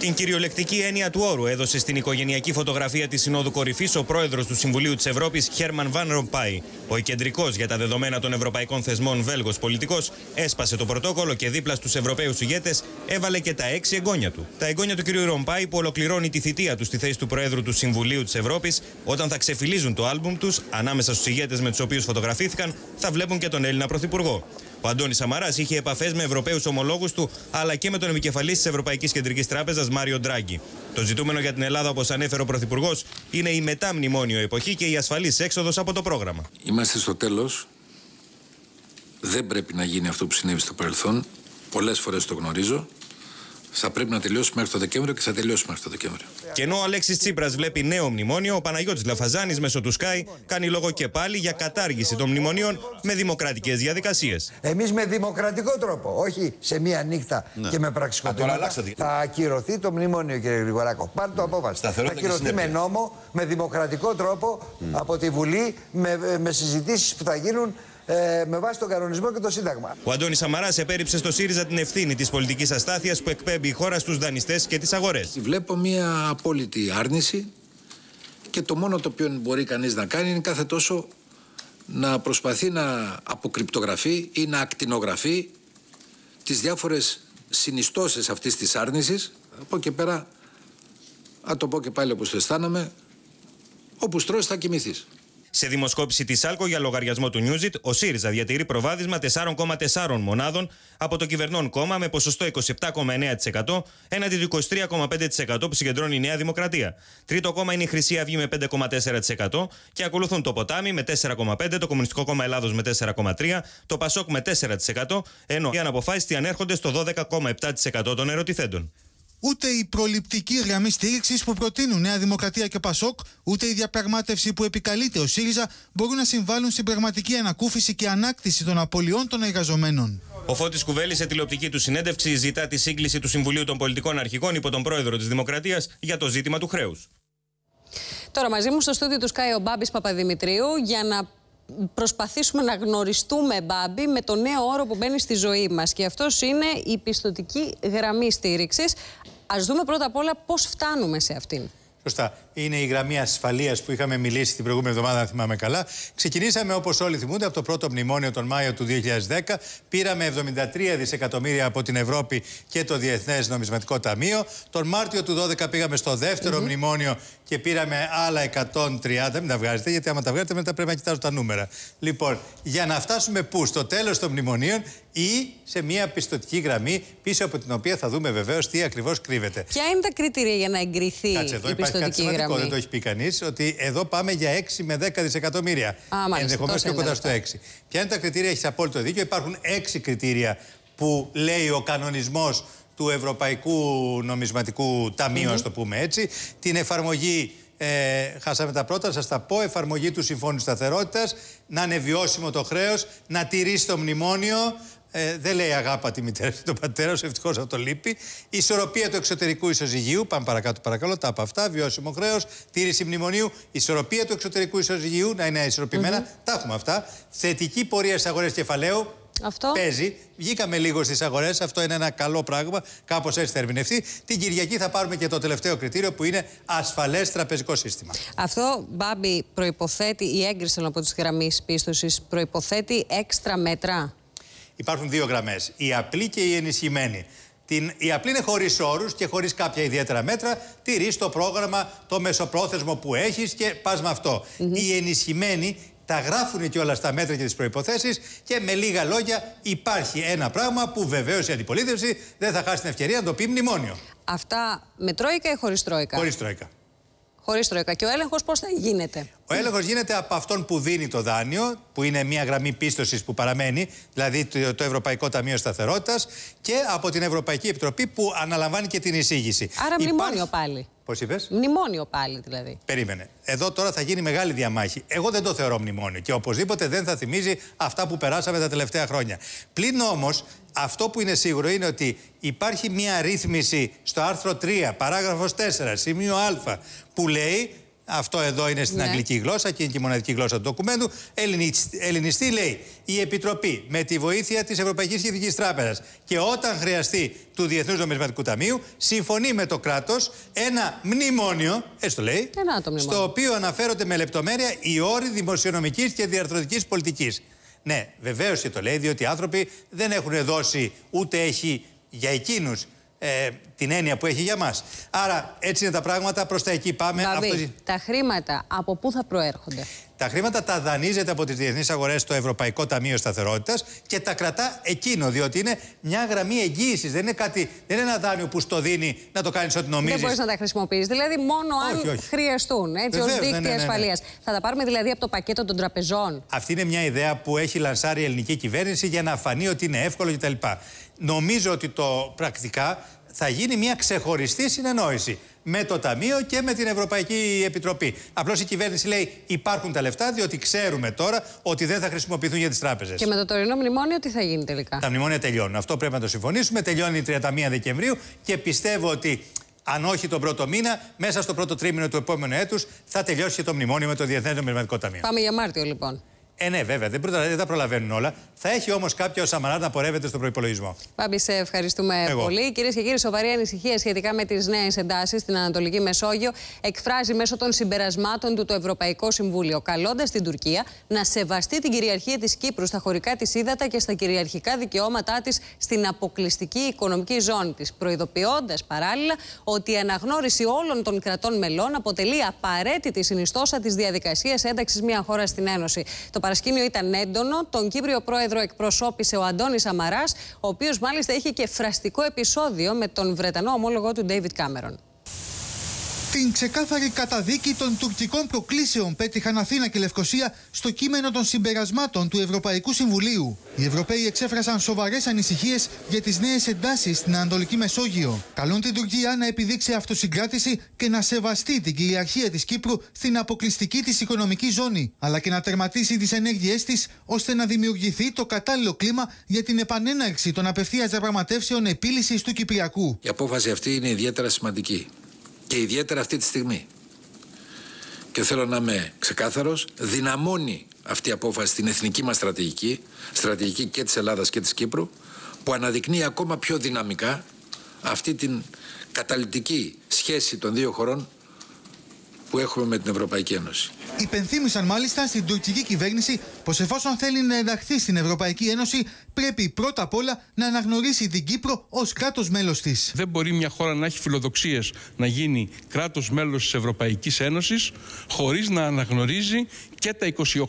Την κυριολεκτική έννοια του όρου έδωσε στην οικογενειακή φωτογραφία της Συνόδου Κορυφής ο πρόεδρος του Συμβουλίου της Ευρώπης, Χέρμαν Βαν Ρομπάι. Ο κεντρικός για τα δεδομένα των ευρωπαϊκών θεσμών Βέλγος πολιτικός έσπασε το πρωτόκολλο και δίπλα στους Ευρωπαίους ηγέτες έβαλε και τα έξι εγγόνια του. Τα εγγόνια του κ. Ρομπάι που ολοκληρώνει τη θητεία του στη θέση του Προέδρου του Συμβουλίου της Ευρώπης, όταν θα ξεφυλίζουν το άλμπουμ τους, ανάμεσα στους ηγέτες με τους οποίους φωτογραφήθηκαν, θα βλέπουν και τον Έλληνα Πρωθυπουργό. Ο Αντώνη Σαμαράς είχε επαφές με Ευρωπαίους ομολόγους του, αλλά και με τον επικεφαλής της Ευρωπαϊκής Κεντρικής Τράπεζας, Μάριο Ντράγκη. Το ζητούμενο για την Ελλάδα, όπως ανέφερε ο Πρωθυπουργός, είναι η μετά μνημόνιο εποχή και η ασφαλής έξοδος από το πρόγραμμα. Είμαστε στο τέλος. Δεν πρέπει να γίνει αυτό που συνέβη στο παρελθόν. Πολλές φορές το γνωρίζω θα πρέπει να τελειώσει μέχρι το Δεκέμβριο και θα τελειώσει μέχρι το Δεκέμβριο. Και ενώ ο Αλέξης Τσίπρας βλέπει νέο μνημόνιο, ο Παναγιώτης Λαφαζάνης μέσω του ΣΚΑΙ κάνει λόγο και πάλι για κατάργηση των μνημονίων με δημοκρατικές διαδικασίες. Εμείς με δημοκρατικό τρόπο, όχι σε μία νύχτα ναι. και με πραξικοπήματα. Θα ακυρωθεί το μνημόνιο, κύριε Γρηγοράκο. Πάρτε το απόφαση. Θα ακυρωθεί με νόμο, με δημοκρατικό τρόπο mm. από τη Βουλή, με, με συζητήσεις που θα γίνουν ε, με βάση τον κανονισμό και το Σύνταγμα. Ο Αντώνης Σαμαράς επέριψε στο ΣΥΡΙΖΑ την ευθύνη της πολιτικής αστάθειας που εκπέμπει η χώρα στους δανειστές και τις αγορές. Βλέπω μια απόλυτη άρνηση και το μόνο το οποίο μπορεί κανείς να κάνει είναι κάθε τόσο να προσπαθεί να αποκρυπτογραφεί ή να ακτινογραφεί τις διάφορες συνιστώσεις αυτής της άρνησης από και πέρα, να το πω και πάλι όπως το αισθάνομαι, όπου στρώσει θα κοιμηθείς. Σε δημοσκόπηση της ΑΛΚΟ για λογαριασμό του Newsit, ο ΣΥΡΙΖΑ διατηρεί προβάδισμα 4,4 μονάδων από το κυβερνών κόμμα με ποσοστό 27,9% έναντι του 23,5% που συγκεντρώνει η Νέα Δημοκρατία. Τρίτο κόμμα είναι η Χρυσή Αυγή με 5,4% και ακολουθούν το Ποτάμι με 4,5%, το Κομμουνιστικό Κόμμα Ελλάδος με 4,3%, το Πασόκ με 4%, ενώ οι αναποφάσει ανέρχονται στο 12,7% των ερωτηθέντων. Ούτε η προληπτική γραμμή στήριξης που προτείνουν Νέα Δημοκρατία και Πασόκ, ούτε η διαπραγμάτευση που επικαλείται ο ΣΥΡΙΖΑ μπορούν να συμβάλλουν στην πραγματική ανακούφιση και ανάκτηση των απολειών των εργαζομένων. Ο Φώτης Κουβέλης, σε τηλεοπτική του συνέντευξη, ζητά τη σύγκληση του Συμβουλίου των Πολιτικών Αρχικών υπό τον πρόεδρο της Δημοκρατίας για το ζήτημα του χρέους. Τώρα, μαζί μου στο στούντιο του Σκάι ο Μπάμπης Παπαδημητρίου για να προσπαθήσουμε να γνωριστούμε, Μπάμπη, με το νέο όρο που μπαίνει στη ζωή μας. Και αυτός είναι η πιστοτική γραμμή στήριξης. Α δούμε πρώτα απ' όλα πώς φτάνουμε σε αυτήν. Σωστά. Είναι η γραμμή ασφαλείας που είχαμε μιλήσει την προηγούμενη εβδομάδα, αν θυμάμαι καλά. Ξεκινήσαμε όπως όλοι θυμούνται από το πρώτο μνημόνιο τον Μάιο του 2010. Πήραμε 73 δισεκατομμύρια από την Ευρώπη και το Διεθνές Νομισματικό Ταμείο. Τον Μάρτιο του 2012 πήγαμε στο δεύτερο μνημόνιο και πήραμε άλλα 130. Μην τα βγάζετε, γιατί άμα τα βγάζετε μετά πρέπει να κοιτάζω τα νούμερα. Λοιπόν, για να φτάσουμε πού, στο τέλος των μνημονίων ή σε μια πιστοτική γραμμή πίσω από την οποία θα δούμε βεβαίως τι ακριβώς κρύβεται. Ποια είναι τα κριτήρια για να εγκριθεί Κάτσε, εδώ η υπάρχει κάτι σημαντικό, γραμμή. δεν το έχει πει κανείς, ότι εδώ πάμε για 6 με 10 δισεκατομμύρια. Ενδεχομένως πιο κοντά στο 6. Ποια είναι τα κριτήρια, έχεις απόλυτο δίκιο. Υπάρχουν 6 κριτήρια που λέει ο κανονισμός του Ευρωπαϊκού Νομισματικού Ταμείου, mm το πούμε έτσι. Την εφαρμογή ε, χάσαμε τα πρώτα, σας τα πω. Εφαρμογή του Συμφώνου Σταθερότητας, να είναι βιώσιμο το χρέος, να τηρήσει το μνημόνιο. Ε, δεν λέει αγάπα τη μητέρα και τον πατέρα σου, ευτυχώς αυτό λείπει. Ισορροπία του εξωτερικού ισοζυγίου, πάμε παρακάτω παρακαλώ, τα από αυτά. Βιώσιμο χρέος, τήρηση μνημονίου, ισορροπία του εξωτερικού ισοζυγίου, να είναι ισορροπημένα. Τα έχουμε αυτά. Θετική πορεία στις αγορές κεφαλαίου, αυτό. Παίζει. Βγήκαμε λίγο στις αγορές. Αυτό είναι ένα καλό πράγμα. Κάπως έτσι θα ερμηνευτεί. Την Κυριακή θα πάρουμε και το τελευταίο κριτήριο που είναι ασφαλές τραπεζικό σύστημα. Αυτό, Μπάμπη, προποθέτει η έγκριση από τη γραμμή πίστοσης, προποθέτει έξτρα μέτρα; Υπάρχουν δύο γραμμές. Η απλή και η ενισχυμένη. Την, η απλή είναι χωρίς όρους και χωρίς κάποια ιδιαίτερα μέτρα. Τηρείς το πρόγραμμα, το μεσοπρόθεσμο που έχεις και πας με αυτό. Οι ενισχυμένοι τα γράφουν και όλα στα μέτρα και τις προποθέσει και με λίγα λόγια υπάρχει ένα πράγμα που βεβαίως η αντιπολίτευση δεν θα χάσει την ευκαιρία να το πει μνημόνιο. Αυτά με τρόικα ή χωρίς τρόικα; Χωρίς τρόικα. Χωρίς τρόικα. Και ο έλεγχος πώς θα γίνεται; Ο έλεγχος γίνεται από αυτόν που δίνει το δάνειο, που είναι μια γραμμή πίστοσης που παραμένει, δηλαδή το Ευρωπαϊκό Ταμείο Σταθερότητας, και από την Ευρωπαϊκή Επιτροπή που αναλαμβάνει και την εισήγηση. Άρα μνημόνιο πάλι. Πώς είπες; Μνημόνιο πάλι δηλαδή. Περίμενε. Εδώ τώρα θα γίνει μεγάλη διαμάχη. Εγώ δεν το θεωρώ μνημόνιο και οπωσδήποτε δεν θα θυμίζει αυτά που περάσαμε τα τελευταία χρόνια. Πλην όμως, αυτό που είναι σίγουρο είναι ότι υπάρχει μια ρύθμιση στο άρθρο 3, παράγραφος 4, σημείο Α, που λέει αυτό εδώ είναι στην ναι. αγγλική γλώσσα και είναι και η μοναδική γλώσσα του ντοκουμέντου. Ελληνιστή λέει η Επιτροπή με τη βοήθεια της Ευρωπαϊκής Κεντρικής Τράπεζας και όταν χρειαστεί του Διεθνούς Νομισματικού Ταμείου, συμφωνεί με το κράτος ένα μνημόνιο, έστω λέει, στο οποίο αναφέρονται με λεπτομέρεια οι όροι δημοσιονομικής και διαρθρωτικής πολιτικής. Ναι, βεβαίως και το λέει, διότι οι άνθρωποι δεν έχουν δώσει ούτε έχει για εκείνους ε, την έννοια που έχει για μας. Άρα έτσι είναι τα πράγματα, προς τα εκεί πάμε. Αυτό... τα χρήματα από πού θα προέρχονται; Τα χρήματα τα δανείζεται από τις διεθνείς αγορές στο Ευρωπαϊκό Ταμείο Σταθερότητας και τα κρατά εκείνο, διότι είναι μια γραμμή εγγύησης. Δεν είναι, κάτι, δεν είναι ένα δάνειο που στο δίνει να το κάνεις ό,τι νομίζεις. Δεν μπορείς να τα χρησιμοποιείς, δηλαδή μόνο όχι, αν όχι. χρειαστούν, έτσι, ως δίκτυα ναι, ναι, ναι, ασφαλείας. Θα τα πάρουμε δηλαδή από το πακέτο των τραπεζών. Αυτή είναι μια ιδέα που έχει λανσάρει η ελληνική κυβέρνηση για να φανεί ότι είναι εύκολο κτλ. Νομίζω ότι το πρακτικά θα γίνει μια ξεχωριστή συνεννόηση με το Ταμείο και με την Ευρωπαϊκή Επιτροπή. Απλώς η κυβέρνηση λέει υπάρχουν τα λεφτά, διότι ξέρουμε τώρα ότι δεν θα χρησιμοποιηθούν για τις τράπεζες. Και με το τωρινό μνημόνιο τι θα γίνει τελικά; Τα μνημόνια τελειώνουν. Αυτό πρέπει να το συμφωνήσουμε. Τελειώνει 31 Δεκεμβρίου και πιστεύω ότι αν όχι τον πρώτο μήνα, μέσα στο πρώτο τρίμηνο του επόμενου έτους θα τελειώσει και το μνημόνιο με το Διεθνές Νομισματικό Ταμείο. Πάμε για Μάρτιο λοιπόν. Ε, ναι, βέβαια, δεν, δεν τα προλαβαίνουν όλα. Θα έχει όμως κάποιος Σαμαρά να πορεύεται στον προπολογισμό. Πάμπη, σε ευχαριστούμε Εγώ. πολύ. Κυρίες και κύριοι, σοβαρή ανησυχία σχετικά με τις νέες εντάσεις στην Ανατολική Μεσόγειο εκφράζει μέσω των συμπερασμάτων του το Ευρωπαϊκό Συμβούλιο, καλώντας την Τουρκία να σεβαστεί την κυριαρχία της Κύπρου στα χωρικά της ύδατα και στα κυριαρχικά δικαιώματά της στην αποκλειστική οικονομική ζώνη της, προειδοποιώντας παράλληλα ότι η αναγνώριση όλων των κρατών μελών αποτελεί απαραίτητη συνιστόσα της διαδικασίας ένταξης μια χώρα στην Ένωση. Το παρασκήνιο ήταν έντονο. Τον Κύπριο πρόεδρο εκπροσώπησε ο Αντώνης Αμαράς, ο οποίος μάλιστα είχε και φραστικό επεισόδιο με τον Βρετανό ομόλογο του Ντέιβιτ Κάμερον. Την ξεκάθαρη καταδίκη των τουρκικών προκλήσεων πέτυχαν Αθήνα και Λευκοσία στο κείμενο των συμπερασμάτων του Ευρωπαϊκού Συμβουλίου. Οι Ευρωπαίοι εξέφρασαν σοβαρές ανησυχίες για τις νέες εντάσεις στην Ανατολική Μεσόγειο. Καλούν την Τουρκία να επιδείξει αυτοσυγκράτηση και να σεβαστεί την κυριαρχία της Κύπρου στην αποκλειστική της οικονομική ζώνη, αλλά και να τερματίσει τις ενέργειές της ώστε να δημιουργηθεί το κατάλληλο κλίμα για την επανέναρξη των απευθείας διαπραγματεύσεων επίλυσης του Κυπριακού. Η απόφαση αυτή είναι ιδιαίτερα σημαντική και ιδιαίτερα αυτή τη στιγμή. Και θέλω να είμαι ξεκάθαρος, δυναμώνει αυτή η απόφαση την εθνική μας στρατηγική, στρατηγική και της Ελλάδας και της Κύπρου, που αναδεικνύει ακόμα πιο δυναμικά αυτή την καταλητική σχέση των δύο χωρών που έχουμε με την Ευρωπαϊκή Ένωση. Υπενθύμησαν μάλιστα στην τουρκική κυβέρνηση πως εφόσον θέλει να ενταχθεί στην Ευρωπαϊκή Ένωση, πρέπει πρώτα απ' όλα να αναγνωρίσει την Κύπρο ως κράτος μέλος της. Δεν μπορεί μια χώρα να έχει φιλοδοξίες να γίνει κράτος μέλος της Ευρωπαϊκής Ένωσης χωρίς να αναγνωρίζει και τα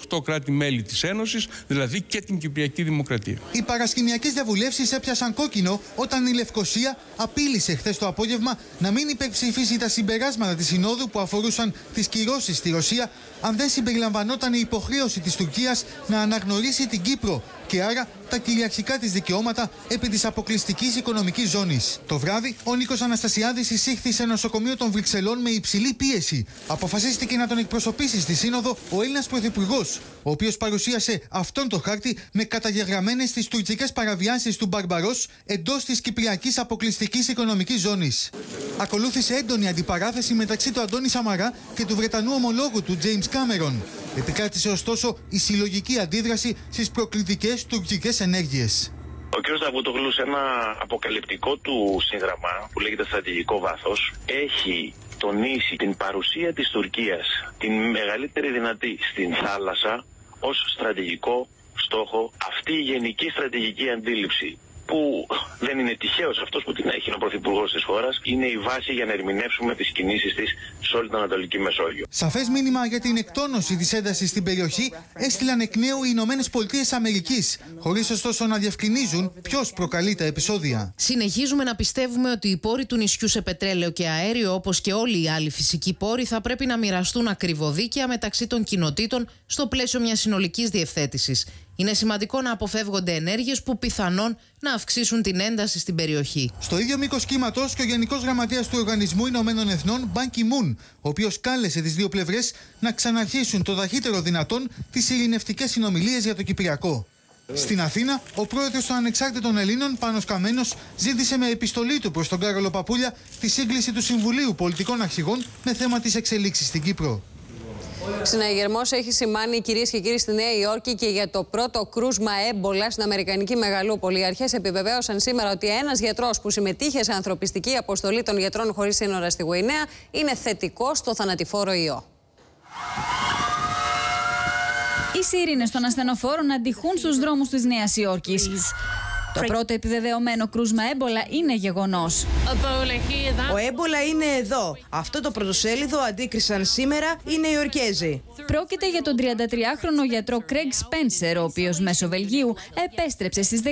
28 κράτη-μέλη της Ένωσης, δηλαδή και την Κυπριακή Δημοκρατία. Οι παρασκηνιακές διαβουλεύσεις έπιασαν κόκκινο όταν η Λευκοσία απείλησε χθες το απόγευμα να μην υπερψηφίσει τα συμπεράσματα της Συνόδου που αφορούσαν τις κυρώσεις στη Ρωσία αν δεν συμπεριλαμβανόταν η υποχρέωση της Τουρκίας να αναγνωρίσει την Κύπρο και άρα τα κυριαρχικά της δικαιώματα επί της αποκλειστικής οικονομικής ζώνης. Το βράδυ, ο Νίκος Αναστασιάδης εισήχθη σε νοσοκομείο των Βρυξελών με υψηλή πίεση. Αποφασίστηκε να τον εκπροσωπήσει στη Σύνοδο ο Έλληνας Πρωθυπουργός, ο οποίος παρουσίασε αυτόν το χάρτη με καταγεγραμμένες τις τουρκικές παραβιάσεις του Μπαρμπαρός εντός της Κυπριακής αποκλειστικής οικονομικής ζώνης. Ακολούθησε έντονη αντιπαράθεση μεταξύ του Αντώνη Σαμαρά και του Βρετανού ομολόγου του James Cameron. Επικράτησε ωστόσο η συλλογική αντίδραση στις προκλητικές τουρκικές ενέργειες. Ο κ. Δαβούτογλου σε ένα αποκαλυπτικό του σύγγραμμα που λέγεται στρατηγικό βάθος έχει τονίσει την παρουσία της Τουρκίας, την μεγαλύτερη δυνατή στην θάλασσα ως στρατηγικό στόχο. Αυτή η γενική στρατηγική αντίληψη που δεν είναι τυχαίος αυτός που την έχει, είναι ο Πρωθυπουργός της χώρας, είναι η βάση για να ερμηνεύσουμε τις κινήσεις της σε όλη την Ανατολική Μεσόγειο. Σαφές μήνυμα για την εκτόνωση της έντασης στην περιοχή έστειλαν εκ νέου οι Ηνωμένες Πολιτείες Αμερικής, χωρίς ωστόσο να διευκρινίζουν ποιος προκαλεί τα επεισόδια. Συνεχίζουμε να πιστεύουμε ότι οι πόροι του νησιού σε πετρέλαιο και αέριο, όπως και όλοι οι άλλοι φυσικοί πόροι, θα πρέπει να μοιραστούν ακριβοδίκαια μεταξύ των κοινοτήτων στο πλαίσιο μιας συνολικής διευθέτησης. Είναι σημαντικό να αποφεύγονται ενέργειες που πιθανόν να αυξήσουν την ένταση στην περιοχή. Στο ίδιο μήκος κύματος και ο Γενικός Γραμματέας του Οργανισμού Ηνωμένων Εθνών, Μπαν Μουν, ο οποίος κάλεσε τις δύο πλευρές να ξαναρχίσουν το ταχύτερο δυνατόν τις ειρηνευτικές συνομιλίες για το Κυπριακό. Στην Αθήνα, ο πρόεδρος των Ανεξάρτητων Ελλήνων, Πάνος Καμένος, ζήτησε με επιστολή του προς τον Κάρολο Παπούλια τη σύγκληση του Συμβουλίου Πολιτικών Αρχηγών με θέμα της εξελίξης στην Κύπρο. Συναγερμός έχει σημάνει κυρίες και κύριοι στη Νέα Υόρκη και για το πρώτο κρούσμα έμπολα στην Αμερικανική Μεγαλούπολη. Οι αρχές επιβεβαίωσαν σήμερα ότι ένας γιατρός που συμμετείχε σε ανθρωπιστική αποστολή των γιατρών χωρίς σύνορα στη Γουινέα είναι θετικό στο θανατηφόρο ιό. Οι σύρινε των ασθενοφόρων αντιχούν στους δρόμους της Νέας Υόρκης. Το πρώτο επιβεβαιωμένο κρούσμα έμπολα είναι γεγονός. Ο έμπολα είναι εδώ. Αυτό το πρωτοσέλιδο αντίκρισαν σήμερα οι Νεοϊορκέζοι. Πρόκειται για τον 33χρονο γιατρό Κρέγκ Σπένσερ, ο οποίος μέσω Βελγίου επέστρεψε στις 17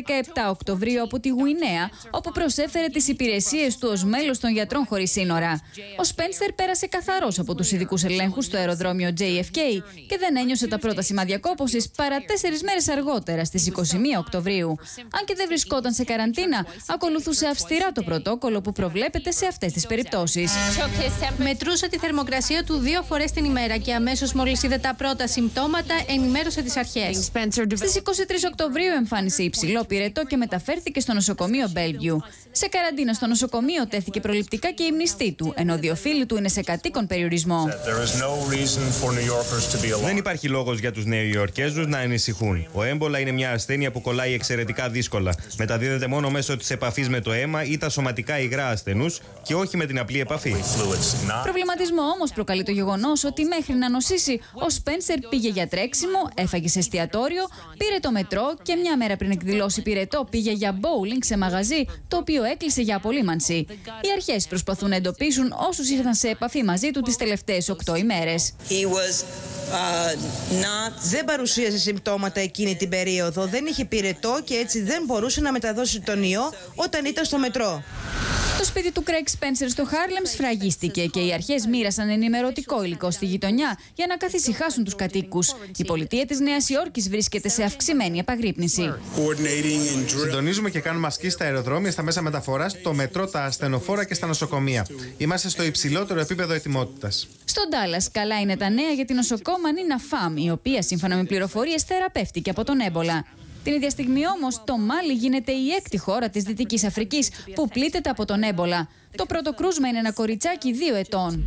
Οκτωβρίου από τη Γουινέα, όπου προσέφερε τις υπηρεσίες του ως μέλος των γιατρών χωρίς σύνορα. Ο Σπένσερ πέρασε καθαρός από τους ειδικούς ελέγχους στο αεροδρόμιο JFK και δεν ένιωσε τα πρώτα σημάδια κόπωσης παρά τέσσερις μέρες αργότερα, στις 21 Οκτωβρίου. Αν και δεν βρισκόταν σε καραντίνα, ακολουθούσε αυστηρά το πρωτόκολλο που προβλέπεται σε αυτές τις περιπτώσεις. Μετρούσε τη θερμοκρασία του δύο φορές την ημέρα και αμέσως μόλις είδε τα πρώτα συμπτώματα, ενημέρωσε τις αρχές. Στις 23 Οκτωβρίου εμφάνισε υψηλό πυρετό και μεταφέρθηκε στο νοσοκομείο Μπέλγιου. Σε καραντίνα στο νοσοκομείο τέθηκε προληπτικά και η μνηστή του, ενώ δύο φίλοι του είναι σε κατοίκον περιορισμό. Δεν υπάρχει λόγος για τους Νέου Υορκέζου να ανησυχούν. Ο έμπολα είναι μια ασθένεια που κολλάει εξαιρετικά δύσκολα. Μεταδίδεται μόνο μέσω της επαφής με το αίμα ή τα σωματικά υγρά ασθενούς και όχι με την απλή επαφή. Προβληματισμό όμως προκαλεί το γεγονός ότι μέχρι να νοσήσει, ο Σπένσερ πήγε για τρέξιμο, έφαγε σε εστιατόριο, πήρε το μετρό και μια μέρα πριν εκδηλώσει πυρετό πήγε για bowling σε μαγαζί, το οποίο έκλεισε για απολύμανση. Οι αρχές προσπαθούν να εντοπίσουν όσους ήρθαν σε επαφή μαζί του τις τελευταίες 8 ημέρες. Uh, δεν παρουσίασε συμπτώματα εκείνη την περίοδο, δεν είχε πυρετό και έτσι δεν μπορούσε να μεταδώσει τον ιό όταν ήταν στο μετρό. Το σπίτι του Κρέγκ Σπένσερ στο Χάρλεμ σφραγίστηκε και οι αρχές μοίρασαν ενημερωτικό υλικό στη γειτονιά για να καθησυχάσουν τους κατοίκους. Η πολιτεία της Νέας Υόρκης βρίσκεται σε αυξημένη επαγρύπνηση. Συντονίζουμε και κάνουμε ασκήσεις στα αεροδρόμια, στα μέσα μεταφοράς, το μετρό, τα ασθενοφόρα και στα νοσοκομεία. Είμαστε στο υψηλότερο επίπεδο ετοιμότητας. Στον Τάλλας, καλά είναι τα νέα για την νοσοκόμα Νίνα Φαμ, η οποία σύμφωνα με πληροφορίες θεραπεύτηκε από τον έμπολα. Την ίδια στιγμή όμως, το Μάλι γίνεται η έκτη χώρα της Δυτικής Αφρικής που πλήττεται από τον έμπολα. Το πρώτο κρούσμα είναι ένα κοριτσάκι δύο ετών.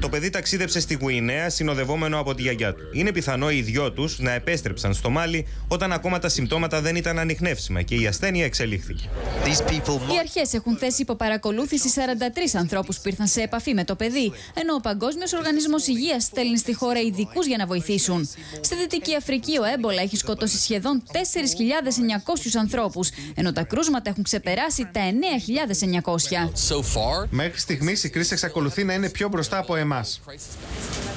Το παιδί ταξίδεψε στη Γουινέα συνοδευόμενο από τη γιαγιά του. Είναι πιθανό οι δυο τους να επέστρεψαν στο Μάλι όταν ακόμα τα συμπτώματα δεν ήταν ανοιχνεύσιμα και η ασθένεια εξελίχθηκε. Οι αρχές έχουν θέσει υπό παρακολούθηση 43 ανθρώπους που ήρθαν σε επαφή με το παιδί, ενώ ο Παγκόσμιος Οργανισμός Υγείας στέλνει στη χώρα ειδικούς για να βοηθήσουν. Στη Δυτική Αφρική, ο έμπολα έχει σκοτώσει σχεδόν 4.900 ανθρώπους, ενώ τα κρούσματα έχουν ξεπεράσει τα 9.000 Μέχρι στιγμής η κρίση εξακολουθεί να είναι πιο μπροστά από εμάς.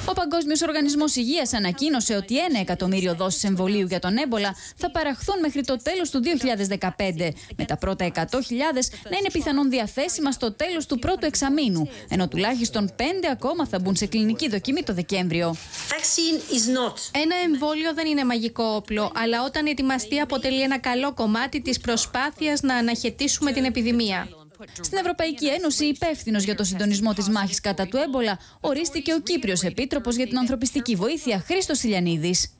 Ο Παγκόσμιος Οργανισμός Υγείας ανακοίνωσε ότι ένα εκατομμύριο δόσεις εμβολίου για τον έμπολα θα παραχθούν μέχρι το τέλος του 2015, με τα πρώτα 100.000 να είναι πιθανόν διαθέσιμα στο τέλος του πρώτου εξαμήνου, ενώ τουλάχιστον 5 ακόμα θα μπουν σε κλινική δοκιμή το Δεκέμβριο. Ένα εμβόλιο δεν είναι μαγικό όπλο, αλλά όταν ετοιμαστεί αποτελεί ένα καλό κομμάτι της προσπάθειας να αναχαιτήσουμε την επιδημία. Στην Ευρωπαϊκή Ένωση, υπεύθυνος για το συντονισμό της μάχης κατά του έμπολα, ορίστηκε ο Κύπριος Επίτροπος για την Ανθρωπιστική Βοήθεια, Χρήστος Ηλιανίδης.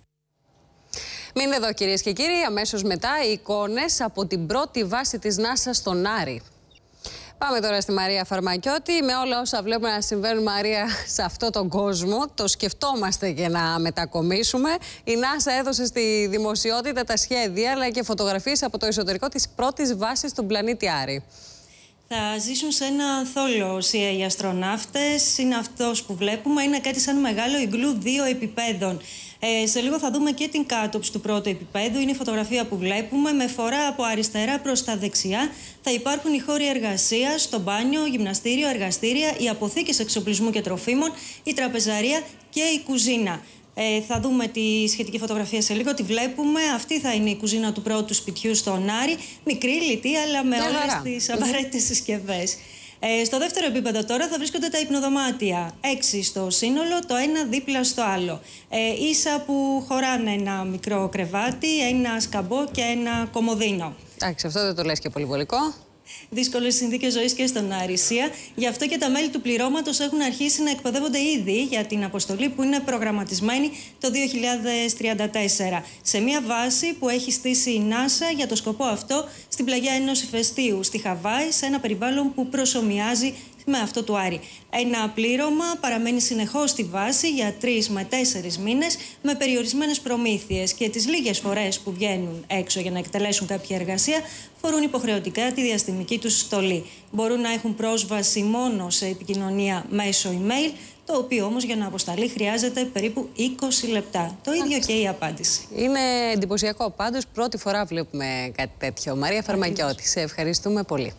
Μείνετε εδώ κυρίες και κύριοι, αμέσως μετά οι εικόνες από την πρώτη βάση της ΝΑΣΑ στον Άρη. Πάμε τώρα στη Μαρία Φαρμακιώτη. Με όλα όσα βλέπουμε να συμβαίνουν, Μαρία, σε αυτόν τον κόσμο, το σκεφτόμαστε και να μετακομίσουμε. Η ΝΑΣΑ έδωσε στη δημοσιότητα τα σχέδια αλλά και φωτογραφίες από το εσωτερικό της πρώτης βάσης του πλανήτη Άρη. Θα ζήσουν σε ένα θόλο οι αστροναύτες. Είναι αυτός που βλέπουμε. Είναι κάτι σαν μεγάλο ιγκλού δύο επιπέδων. Ε, σε λίγο θα δούμε και την κάτωψη του πρώτου επίπεδου. Είναι η φωτογραφία που βλέπουμε. Με φορά από αριστερά προς τα δεξιά θα υπάρχουν οι χώροι εργασίας, το μπάνιο, γυμναστήριο, εργαστήρια, οι αποθήκες εξοπλισμού και τροφίμων, η τραπεζαρία και η κουζίνα. Ε, θα δούμε τη σχετική φωτογραφία σε λίγο. Τη βλέπουμε. Αυτή θα είναι η κουζίνα του πρώτου σπιτιού στον Άρη. Μικρή, λιτή, αλλά με όλες τις απαραίτητες συσκευές. Ε, στο δεύτερο επίπεδο τώρα θα βρίσκονται τα υπνοδωμάτια. Έξι στο σύνολο, το ένα δίπλα στο άλλο. Ε, ίσα που χωράνε ένα μικρό κρεβάτι, ένα σκαμπό και ένα κομμωδίνο. Εντάξει, αυτό δεν το λες και πολύ βολικό δύσκολες συνθήκες ζωής και στον Αρισία. Γι' αυτό και τα μέλη του πληρώματος έχουν αρχίσει να εκπαιδεύονται ήδη για την αποστολή που είναι προγραμματισμένη το 2034. Σε μια βάση που έχει στήσει η ΝΑΣΑ για το σκοπό αυτό στην πλαγιά ενός ηφαιστείου στη Χαβάη, σε ένα περιβάλλον που προσωμιάζει με αυτό του Άρη. Ένα πλήρωμα παραμένει συνεχώς στη βάση για τρεις με τέσσερις μήνες με περιορισμένες προμήθειες και τις λίγες φορές που βγαίνουν έξω για να εκτελέσουν κάποια εργασία φορούν υποχρεωτικά τη διαστημική τους στολή. Μπορούν να έχουν πρόσβαση μόνο σε επικοινωνία μέσω email, το οποίο όμως για να αποσταλεί χρειάζεται περίπου 20 λεπτά. Το ίδιο και η απάντηση. Είναι εντυπωσιακό πάντως. Πρώτη φορά βλέπουμε κάτι τέτοιο. Μαρία Φαρμακιώτη, σε ευχαριστούμε πολύ.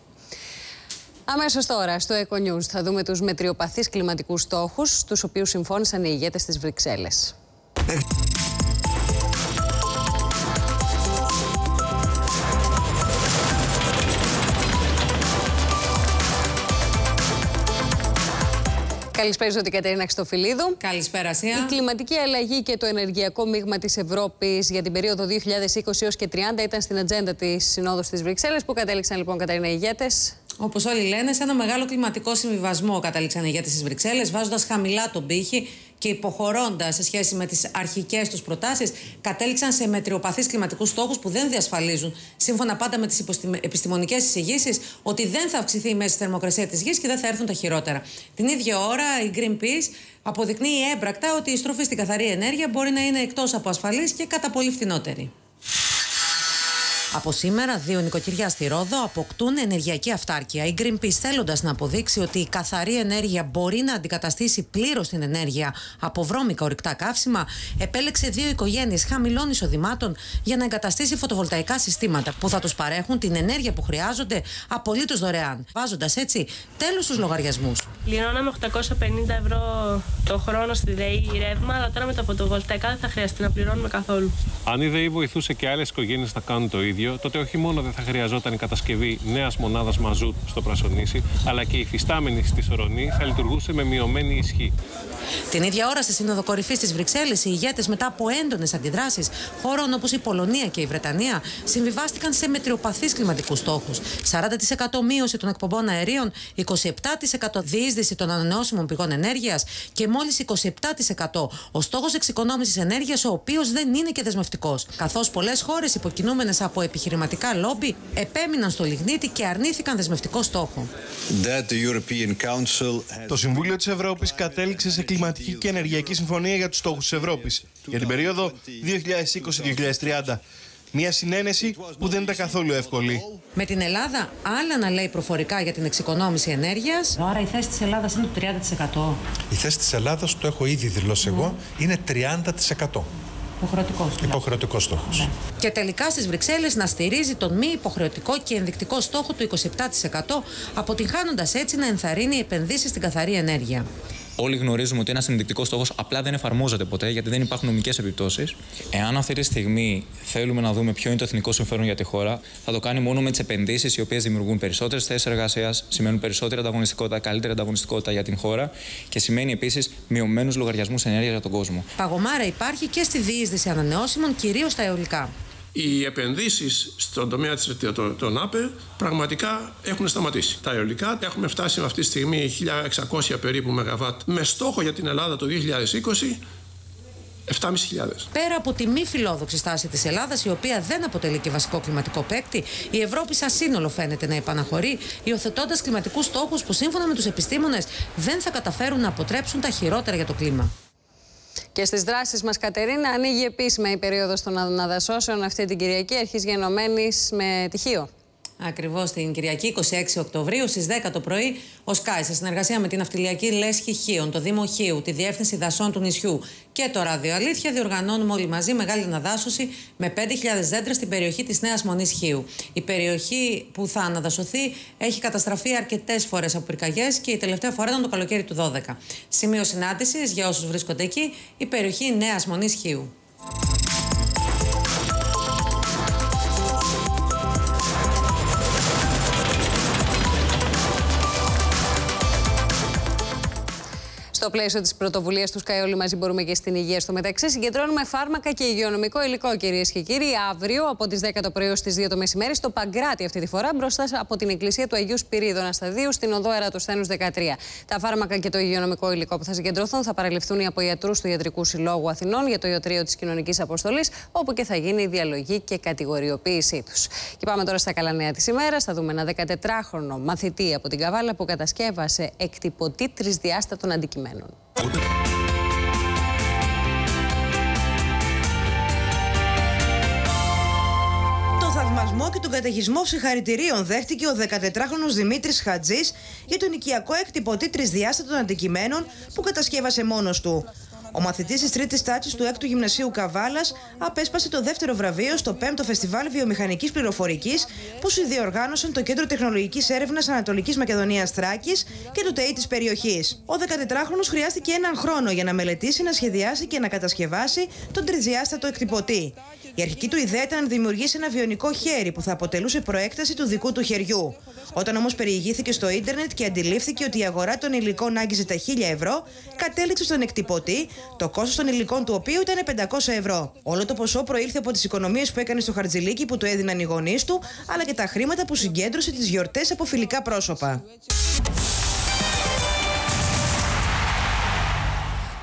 Αμέσως τώρα στο Eco News θα δούμε τους μετριοπαθείς κλιματικούς στόχους, τους οποίους συμφώνησαν οι ηγέτες της Βρυξέλλες. Καλησπέρα στον Κατερίνα Χρυστοφιλίδου. Καλησπέρα, Σία. Η κλιματική αλλαγή και το ενεργειακό μείγμα της Ευρώπης για την περίοδο 2020 έως και 30 ήταν στην ατζέντα της Συνόδου της Βρυξέλλες. Πού κατέληξαν λοιπόν, Κατερίνα, οι ηγέτες; Όπως όλοι λένε, σε ένα μεγάλο κλιματικό συμβιβασμό κατέληξαν οι ηγέτες της Βρυξέλλες, βάζοντας χαμηλά τον πύχη και υποχωρώντας σε σχέση με τις αρχικές τους προτάσεις, κατέληξαν σε μετριοπαθείς κλιματικούς στόχους που δεν διασφαλίζουν, σύμφωνα πάντα με τις επιστημονικές εισηγήσεις, ότι δεν θα αυξηθεί η μέση θερμοκρασία της γης και δεν θα έρθουν τα χειρότερα. Την ίδια ώρα, η Greenpeace αποδεικνύει έμπρακτα ότι η στροφή στην καθαρή ενέργεια μπορεί να είναι εκτός από ασφαλής και κατά πολύ φθηνότερη. Από σήμερα, δύο νοικοκυριά στη Ρόδο αποκτούν ενεργειακή αυτάρκεια. Η Greenpeace, θέλοντας να αποδείξει ότι η καθαρή ενέργεια μπορεί να αντικαταστήσει πλήρως την ενέργεια από βρώμικα ορυκτά καύσιμα, επέλεξε δύο οικογένειες χαμηλών εισοδημάτων για να εγκαταστήσει φωτοβολταϊκά συστήματα που θα τους παρέχουν την ενέργεια που χρειάζονται απολύτως δωρεάν, βάζοντας έτσι τέλος στους λογαριασμούς. Πληρώναμε 850 ευρώ το χρόνο στη ΔΕΗ ρεύμα, αλλά τώρα με τα φωτοβολταϊκά δεν θα χρειαστεί να πληρώνουμε καθόλου. Αν η ΔΕΗ βοηθούσε και άλλες οικογένειες να κάνουν το ίδιο, τότε όχι μόνο δεν θα χρειαζόταν η κατασκευή νέας μονάδας μαζούτ στο Πρασονήσι, αλλά και η φυστάμενη στη Σορονή θα λειτουργούσε με μειωμένη ισχύ. Την ίδια ώρα στη Σύνοδο Κορυφής της Βρυξέλλης, οι ηγέτες μετά από έντονες αντιδράσεις χωρών όπως η Πολωνία και η Βρετανία συμβιβάστηκαν σε μετριοπαθείς κλιματικούς στόχους. 40% μείωση των εκπομπών αερίων, 27% διείσδυση των ανανεώσιμων πηγών ενέργειας και μόλις 27% ο στόχος εξοικονόμησης ενέργειας, ο οποίος δεν είναι και δεσμευτικός. Καθώς πολλές χώρες υποκινούμενες από επιχειρηματικά λόμπι επέμειναν στο λιγνίτη και αρνήθηκαν δεσμευτικό στόχο. Το Συμβούλιο της Ευρώπης κατέληξε σε κλιματική και ενεργειακή συμφωνία για τους στόχους της Ευρώπης για την περίοδο 2020-2030. Μια συνένεση που δεν ήταν καθόλου εύκολη. Με την Ελλάδα, άλλα να λέει προφορικά για την εξοικονόμηση ενέργειας. Άρα η θέση της Ελλάδας είναι το 30%. Η θέση της Ελλάδας, το έχω ήδη δηλώσει εγώ, είναι 30%. Υποχρεωτικός Υποχρεωτικός στόχος. Ναι. Και τελικά στις Βρυξέλλες να στηρίζει τον μη υποχρεωτικό και ενδεικτικό στόχο του 27%, αποτυγχάνοντας έτσι να ενθαρρύνει επενδύσεις στην καθαρή ενέργεια. Όλοι γνωρίζουμε ότι ένας ενδεικτικός στόχος απλά δεν εφαρμόζεται ποτέ γιατί δεν υπάρχουν νομικές επιπτώσεις. Εάν αυτή τη στιγμή θέλουμε να δούμε ποιο είναι το εθνικό συμφέρον για τη χώρα, θα το κάνει μόνο με τις επενδύσεις οι οποίες δημιουργούν περισσότερες θέσεις εργασίας, σημαίνουν περισσότερη ανταγωνιστικότητα, καλύτερη ανταγωνιστικότητα για την χώρα και σημαίνει επίσης μειωμένους λογαριασμούς ενέργειας για τον κόσμο. Παγωμάρα υπάρχει και στη διείσδυση ανανεώσιμων, κυρίως στα αιωλικά οι επενδύσεις στον τομέα της, των ΑΠΕ πραγματικά έχουν σταματήσει. Τα αιωλικά έχουμε φτάσει αυτή τη στιγμή 1600 περίπου ΜΒ με στόχο για την Ελλάδα το 2020 7.500. Πέρα από τη μη φιλόδοξη στάση της Ελλάδας, η οποία δεν αποτελεί και βασικό κλιματικό παίκτη, η Ευρώπη σαν σύνολο φαίνεται να επαναχωρεί, υιοθετώντας κλιματικούς στόχους που σύμφωνα με τους επιστήμονες δεν θα καταφέρουν να αποτρέψουν τα χειρότερα για το κλίμα. Και στις δράσεις μας, Κατερίνα, ανοίγει επίσημα η περίοδος των αναδασώσεων αυτή την Κυριακή, αρχής γενομένης με τυχείο. Ακριβώς την Κυριακή, 26 Οκτωβρίου, στις 10 το πρωί, ο ΣΚΑΙ, σε συνεργασία με την Αυτιλιακή Λέσχη Χίων, το Δήμο Χίου, τη Διεύθυνση Δασών του νησιού και το Ράδιο Αλήθεια, διοργανώνουμε όλοι μαζί μεγάλη αναδάσωση με 5.000 δέντρα στην περιοχή της Νέας Μονής Χίου. Η περιοχή που θα αναδασωθεί έχει καταστραφεί αρκετές φορές από πυρκαγιές και η τελευταία φορά ήταν το καλοκαίρι του 12. Σημείο συνάντησης για όσους βρίσκονται εκεί, η περιοχή Νέας Μονής Χίου. Στο πλαίσιο της πρωτοβουλίας τους ΣΚΑΙ, όλοι μαζί μπορούμε και στην υγεία. Στο μεταξύ, συγκεντρώνουμε φάρμακα και υγειονομικό υλικό, κυρίες και κύριοι, αύριο από τις 10 το πρωί στι 2 το μεσημέρι, στο Παγκράτη αυτή τη φορά, μπροστά από την εκκλησία του Αγίου Σπυρίδων Ασταδίου, στην οδό Ερατοσθένου 13. Τα φάρμακα και το υγειονομικό υλικό που θα συγκεντρωθούν θα παραληφθούν από ιατρούς του Ιατρικού Συλλόγου Αθηνών για το ιατρείο της Κοινωνικής Αποστολής, όπου και θα γίνει η διαλογή και κατηγοριοποίησή τους. Και πάμε τώρα στα καλά νέα της ημέρας. Θα δούμε ένα 14χρονο μαθητή από την Καβάλα που κατασκεύασε εκτυπωτή τρισδιάστατων αντικειμένων. Το θαυμασμό και τον καταιγισμό συγχαρητηρίων δέχτηκε ο 14χρονος Δημήτρης Χατζής για τον οικιακό εκτυπωτή τρισδιάστατων αντικειμένων που κατασκεύασε μόνος του. Ο μαθητής της τρίτης τάξης του 6ου Γυμνασίου Καβάλας απέσπασε το δεύτερο βραβείο στο 5ο Φεστιβάλ Βιομηχανικής Πληροφορικής που συνδιοργάνωσαν το Κέντρο Τεχνολογικής Έρευνας Ανατολικής Μακεδονίας Θράκης και το ΤΕΙ της περιοχής. Ο 14χρονο χρειάστηκε έναν χρόνο για να μελετήσει, να σχεδιάσει και να κατασκευάσει τον τριδιάστατο εκτυπωτή. Η αρχική του ιδέα ήταν να δημιουργήσει ένα βιονικό χέρι που θα αποτελούσε προέκταση του δικού του χεριού. Όταν όμως περιηγήθηκε στο ίντερνετ και αντιλήφθηκε ότι η αγορά των υλικών άγγιζε τα 1000 ευρώ, κατέληξε στον εκτυπωτή, το κόστος των υλικών του οποίου ήταν 500 ευρώ. Όλο το ποσό προήλθε από τις οικονομίες που έκανε στο χαρτζηλίκι που του έδιναν οι γονείς του, αλλά και τα χρήματα που συγκέντρωσε τις γιορτές από φιλικά πρόσωπα.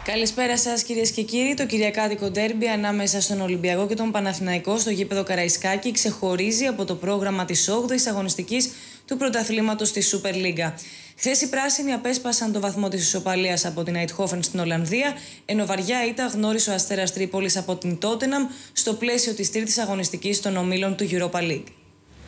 Καλησπέρα σας, κυρίες και κύριοι. Το Κυριακάτικο Ντέρμπι ανάμεσα στον Ολυμπιακό και τον Παναθηναϊκό στο γήπεδο Καραϊσκάκη ξεχωρίζει από το πρόγραμμα της 8η αγωνιστικής του πρωταθλήματος στη Super League. Χθες οι πράσινοι απέσπασαν το βαθμό της ισοπαλίας από την Αιτχόφεν στην Ολλανδία, ενώ βαριά ήττα γνώρισε ο Αστέρας Τρίπολης από την Τότεναμ στο πλαίσιο της τρίτης αγωνιστικής των ομίλων του Europa League.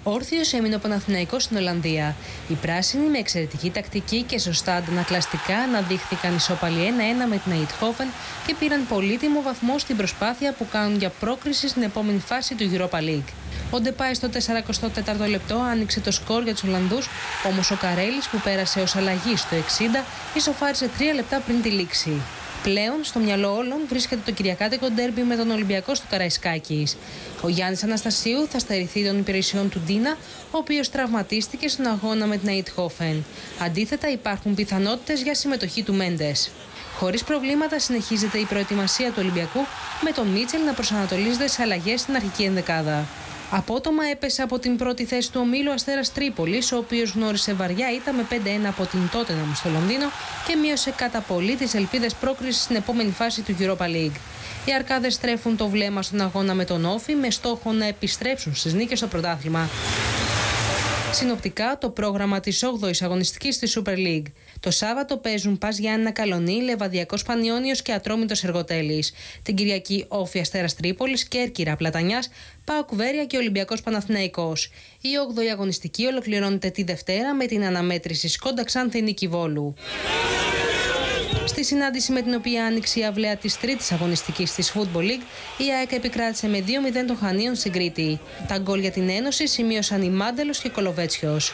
Όρθιος έμεινε ο Παναθηναϊκός στην Ολλανδία. Οι πράσινοι με εξαιρετική τακτική και σωστά αντανακλαστικά αναδείχθηκαν ισόπαλοι 1-1 με την Αιτχόφεν και πήραν πολύτιμο βαθμό στην προσπάθεια που κάνουν για πρόκριση στην επόμενη φάση του Europa League. Ο Ντεπάη στο 44ο λεπτό άνοιξε το σκορ για τους Ολλανδούς, όμω ο Καρέλη που πέρασε ως αλλαγή στο 60 ισοφάρισε 3 λεπτά πριν τη λήξη. Πλέον στο μυαλό όλων βρίσκεται το Κυριακάτικο ντέρμπι με τον Ολυμπιακό του Καραϊσκάκης. Ο Γιάννης Αναστασίου θα στερηθεί των υπηρεσιών του Ντίνα, ο οποίος τραυματίστηκε στον αγώνα με την Αιτχόφεν. Αντίθετα, υπάρχουν πιθανότητες για συμμετοχή του Μέντες. Χωρίς προβλήματα συνεχίζεται η προετοιμασία του Ολυμπιακού, με τον Μίτσελ να προσανατολίζεται σε αλλαγές στην αρχική ενδεκάδα. Απότομα έπεσε από την πρώτη θέση του ομίλου Αστέρας Τρίπολης, ο οποίος γνώρισε βαριά ήττα με 5-1 από την Τότεναμ στο Λονδίνο και μείωσε κατά πολύ τις ελπίδες πρόκρισης στην επόμενη φάση του Europa League. Οι Αρκάδες στρέφουν το βλέμμα στον αγώνα με τον Όφη με στόχο να επιστρέψουν στις νίκες στο πρωτάθλημα. Συνοπτικά, το πρόγραμμα της 8η αγωνιστικής στη Super League. Το Σάββατο παίζουν Πας Γιάννα Καλονή, Λεβαδιακός Πανιόνιος και Ατρόμητος Εργοτέλης. Την Κυριακή Όφη Αστέρας Τρίπολης, Κέρκυρα Πλατανιάς, Πάο Κουβέρια και Ολυμπιακός Παναθυναϊκό. Η 8η αγωνιστική ολοκληρώνεται τη Δευτέρα με την αναμέτρηση Σκόντα Ξάνθη Νίκη Βόλου. Στη συνάντηση με την οποία άνοιξε η αυλαία της τρίτης αγωνιστικής της Football League, η ΑΕΚ επικράτησε με 2-0 των Χανίων στην Κρήτη. Τα γκολ για την Ένωση σημείωσαν οι Μάντελος και Κολοβέτσιος.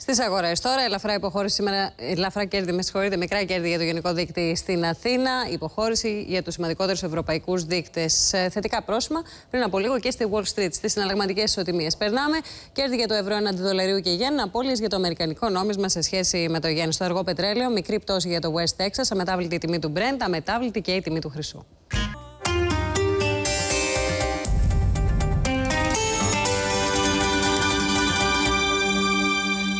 Στις αγορές τώρα, ελαφρά υποχώρηση σήμερα, ελαφρά κέρδη, με συγχωρείτε, μικρά κέρδη για το Γενικό Δείκτη στην Αθήνα, υποχώρηση για τους σημαντικότερους ευρωπαϊκούς δείκτες. Ε, θετικά πρόσημα πριν από λίγο και στη Wall Street, στις συναλλαγματικές ισοτιμίες. Περνάμε κέρδη για το ευρώ έναντι δολαρίου και γεν, απώλειες για το αμερικανικό νόμισμα σε σχέση με το γεν. Στο αργό πετρέλαιο, μικρή πτώση για το West Texas, αμετάβλητη τιμή του Brent, αμετάβλητη και η τιμή του χρυσού.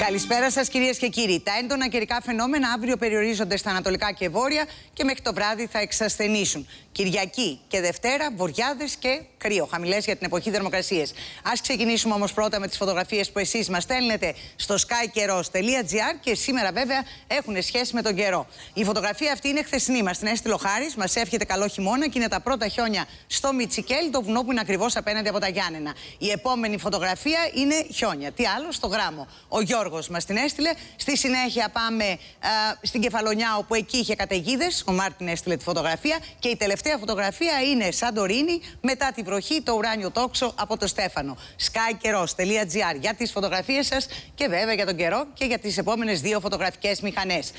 Καλησπέρα σας, κυρίες και κύριοι. Τα έντονα καιρικά φαινόμενα αύριο περιορίζονται στα ανατολικά και βόρεια και μέχρι το βράδυ θα εξασθενήσουν. Κυριακή και Δευτέρα, βοριάδες και κρύο. Χαμηλές για την εποχή θερμοκρασίες. Α ξεκινήσουμε όμως πρώτα με τις φωτογραφίες που εσείς μας στέλνετε στο skykeros.gr και σήμερα βέβαια έχουν σχέση με τον καιρό. Η φωτογραφία αυτή είναι χθεσινή. Μας την έστειλε ο Χάρης, μας εύχεται καλό χειμώνα και είναι τα πρώτα χιόνια στο Μιτσικέλ, το βουνό που είναι ακριβώς απέναντι από τα Γιάννενα. Η επόμενη φωτογραφία είναι χιόνια. Τι άλλο, στο γράμμο. Ο Γιώργος μας την έστειλε. Στη συνέχεια πάμε α, στην Κεφαλονιά, όπου εκεί είχε καταιγίδες. Ο Μάρτιν έστειλε τη φωτογραφία. Και η τελευταία φωτογραφία είναι Σαντορίνη μετά τη βροχή, το ουράνιο τόξο από το Στέφανο. skykeros.gr για τις φωτογραφίες σας και βέβαια για τον καιρό και για τις επόμενες δύο φωτογραφικές μηχανές.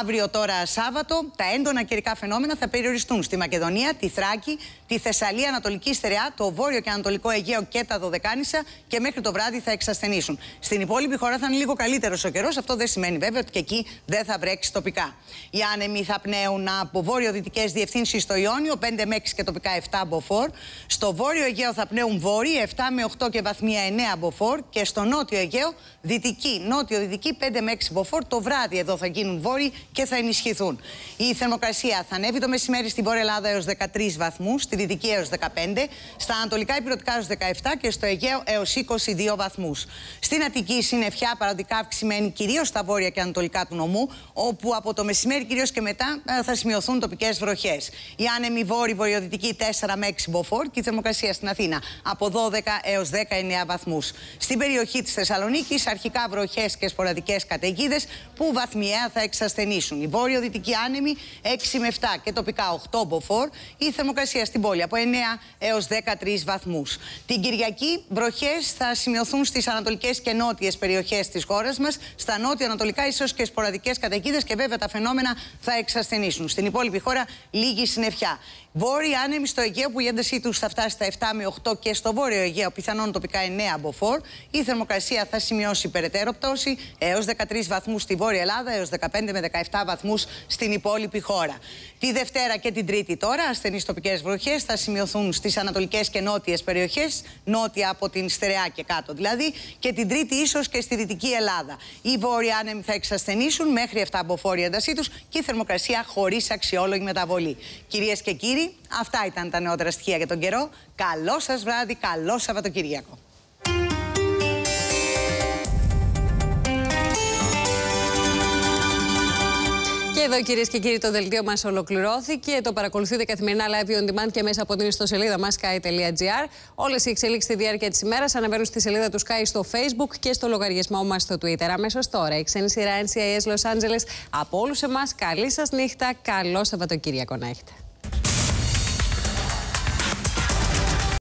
Αύριο τώρα Σάββατο, τα έντονα καιρικά φαινόμενα θα περιοριστούν στη Μακεδονία, τη Θράκη, τη Θεσσαλία, Ανατολική Στερεά, το Βόρειο και Ανατολικό Αιγαίο και τα Δωδεκάνησα και μέχρι το βράδυ θα εξασθενήσουν. Στην υπόλοιπη χώρα θα είναι λίγο καλύτερος ο καιρός. Αυτό δεν σημαίνει βέβαια ότι και εκεί δεν θα βρέξει τοπικά. Οι άνεμοι θα πνέουν από βόρειο-δυτικές διευθύνσεις στο Ιόνιο, 5 με 6 και τοπικά 7 μποφόρ. Στο βόρειο Αιγαίο θα πνέουν βόρειοι, 7 με 8 και βαθμία 9 μποφόρ. Και στο νότιο Αιγαίο, δυτική, νότιο-δυτική 5 με 6 μποφόρ. Το βράδυ εδώ θα γίνουν βόρειοι και θα ενισχυθούν. Η θερμοκρασία θα ανέβει το μεσημέρι στην Βόρεια Ελλάδα έως 13 βαθμούς, στη δυτική έως 15, στα ανατολικά υπηρετικά έως 17 και στο Αιγαίο έως 22 βαθμούς. Στην Αττική συννεφιά παραδικά αυξημένη κυρίως στα βόρεια και ανατολικά του νομού, όπου από το μεσημέρι κυρίως και μετά ε, θα σημειωθούν τοπικές βροχές. Η άνεμη βόρη βορειοδυτική 4 με 6 μποφόρ και η θερμοκρασία στην Αθήνα από 12 έως 19 βαθμούς. Στην περιοχή της Θεσσαλονίκης αρχικά βροχές και σποραδικές καταιγίδες που βαθμιαία θα εξασθενήσουν. Η βόρειο-δυτική άνεμη 6 με 7 και τοπικά 8 μποφόρ. Η θερμοκρασία στην πόλη από 9 έως 13 βαθμούς. Την Κυριακή βροχές θα σημειωθούν στις ανατολικές και νότιες περιοχές της χώρα μας. Στα νότια-ανατολικά ίσως και σποραδικές καταιγίδες και βέβαια τα φαινόμενα θα εξασθενήσουν. Στην υπόλοιπη χώρα λίγη συννεφιά. Βόρεια άνεμη στο Αιγαίο που η έντασή τους θα φτάσει στα 7 με 8 και στο βόρειο Αιγαίο πιθανόν τοπικά 9 μποφόρ. Η θερμοκρασία θα σημειώσει περαιτέρω πτώση έως 13 βαθμούς στη Βόρεια Ελλάδα, έως 15 με 17 βαθμούς στην υπόλοιπη χώρα. Τη Δευτέρα και την Τρίτη τώρα, ασθενείς τοπικές βροχές θα σημειωθούν στις ανατολικές και νότιες περιοχές, νότια από την Στερεά και κάτω δηλαδή, και την Τρίτη ίσως και στη Δυτική Ελλάδα. Οι βόρειοι άνεμοι θα εξασθενήσουν μέχρι 7 μποφόρ η έντασή τους και η θερμοκρασία χωρίς αξιόλογη μεταβολή. Κυρίες και κύριοι, αυτά ήταν τα νεότερα στοιχεία για τον καιρό. Καλό σας βράδυ, καλό Σαββατοκύριακο. Και εδώ κυρίες και κύριοι το δελτίο μας ολοκληρώθηκε. Το παρακολουθείτε καθημερινά live on demand και μέσα από την ιστοσελίδα μας sky.gr. Όλες οι εξελίξεις στη διάρκεια της ημέρας ανεβαίνουν στη σελίδα του Sky στο Facebook και στο λογαριασμό μας στο Twitter. Αμέσως τώρα η ξένη σειρά NCIS Los Angeles από όλους εμάς. Καλή σας νύχτα, καλό Σαββατοκύριακο να έχετε.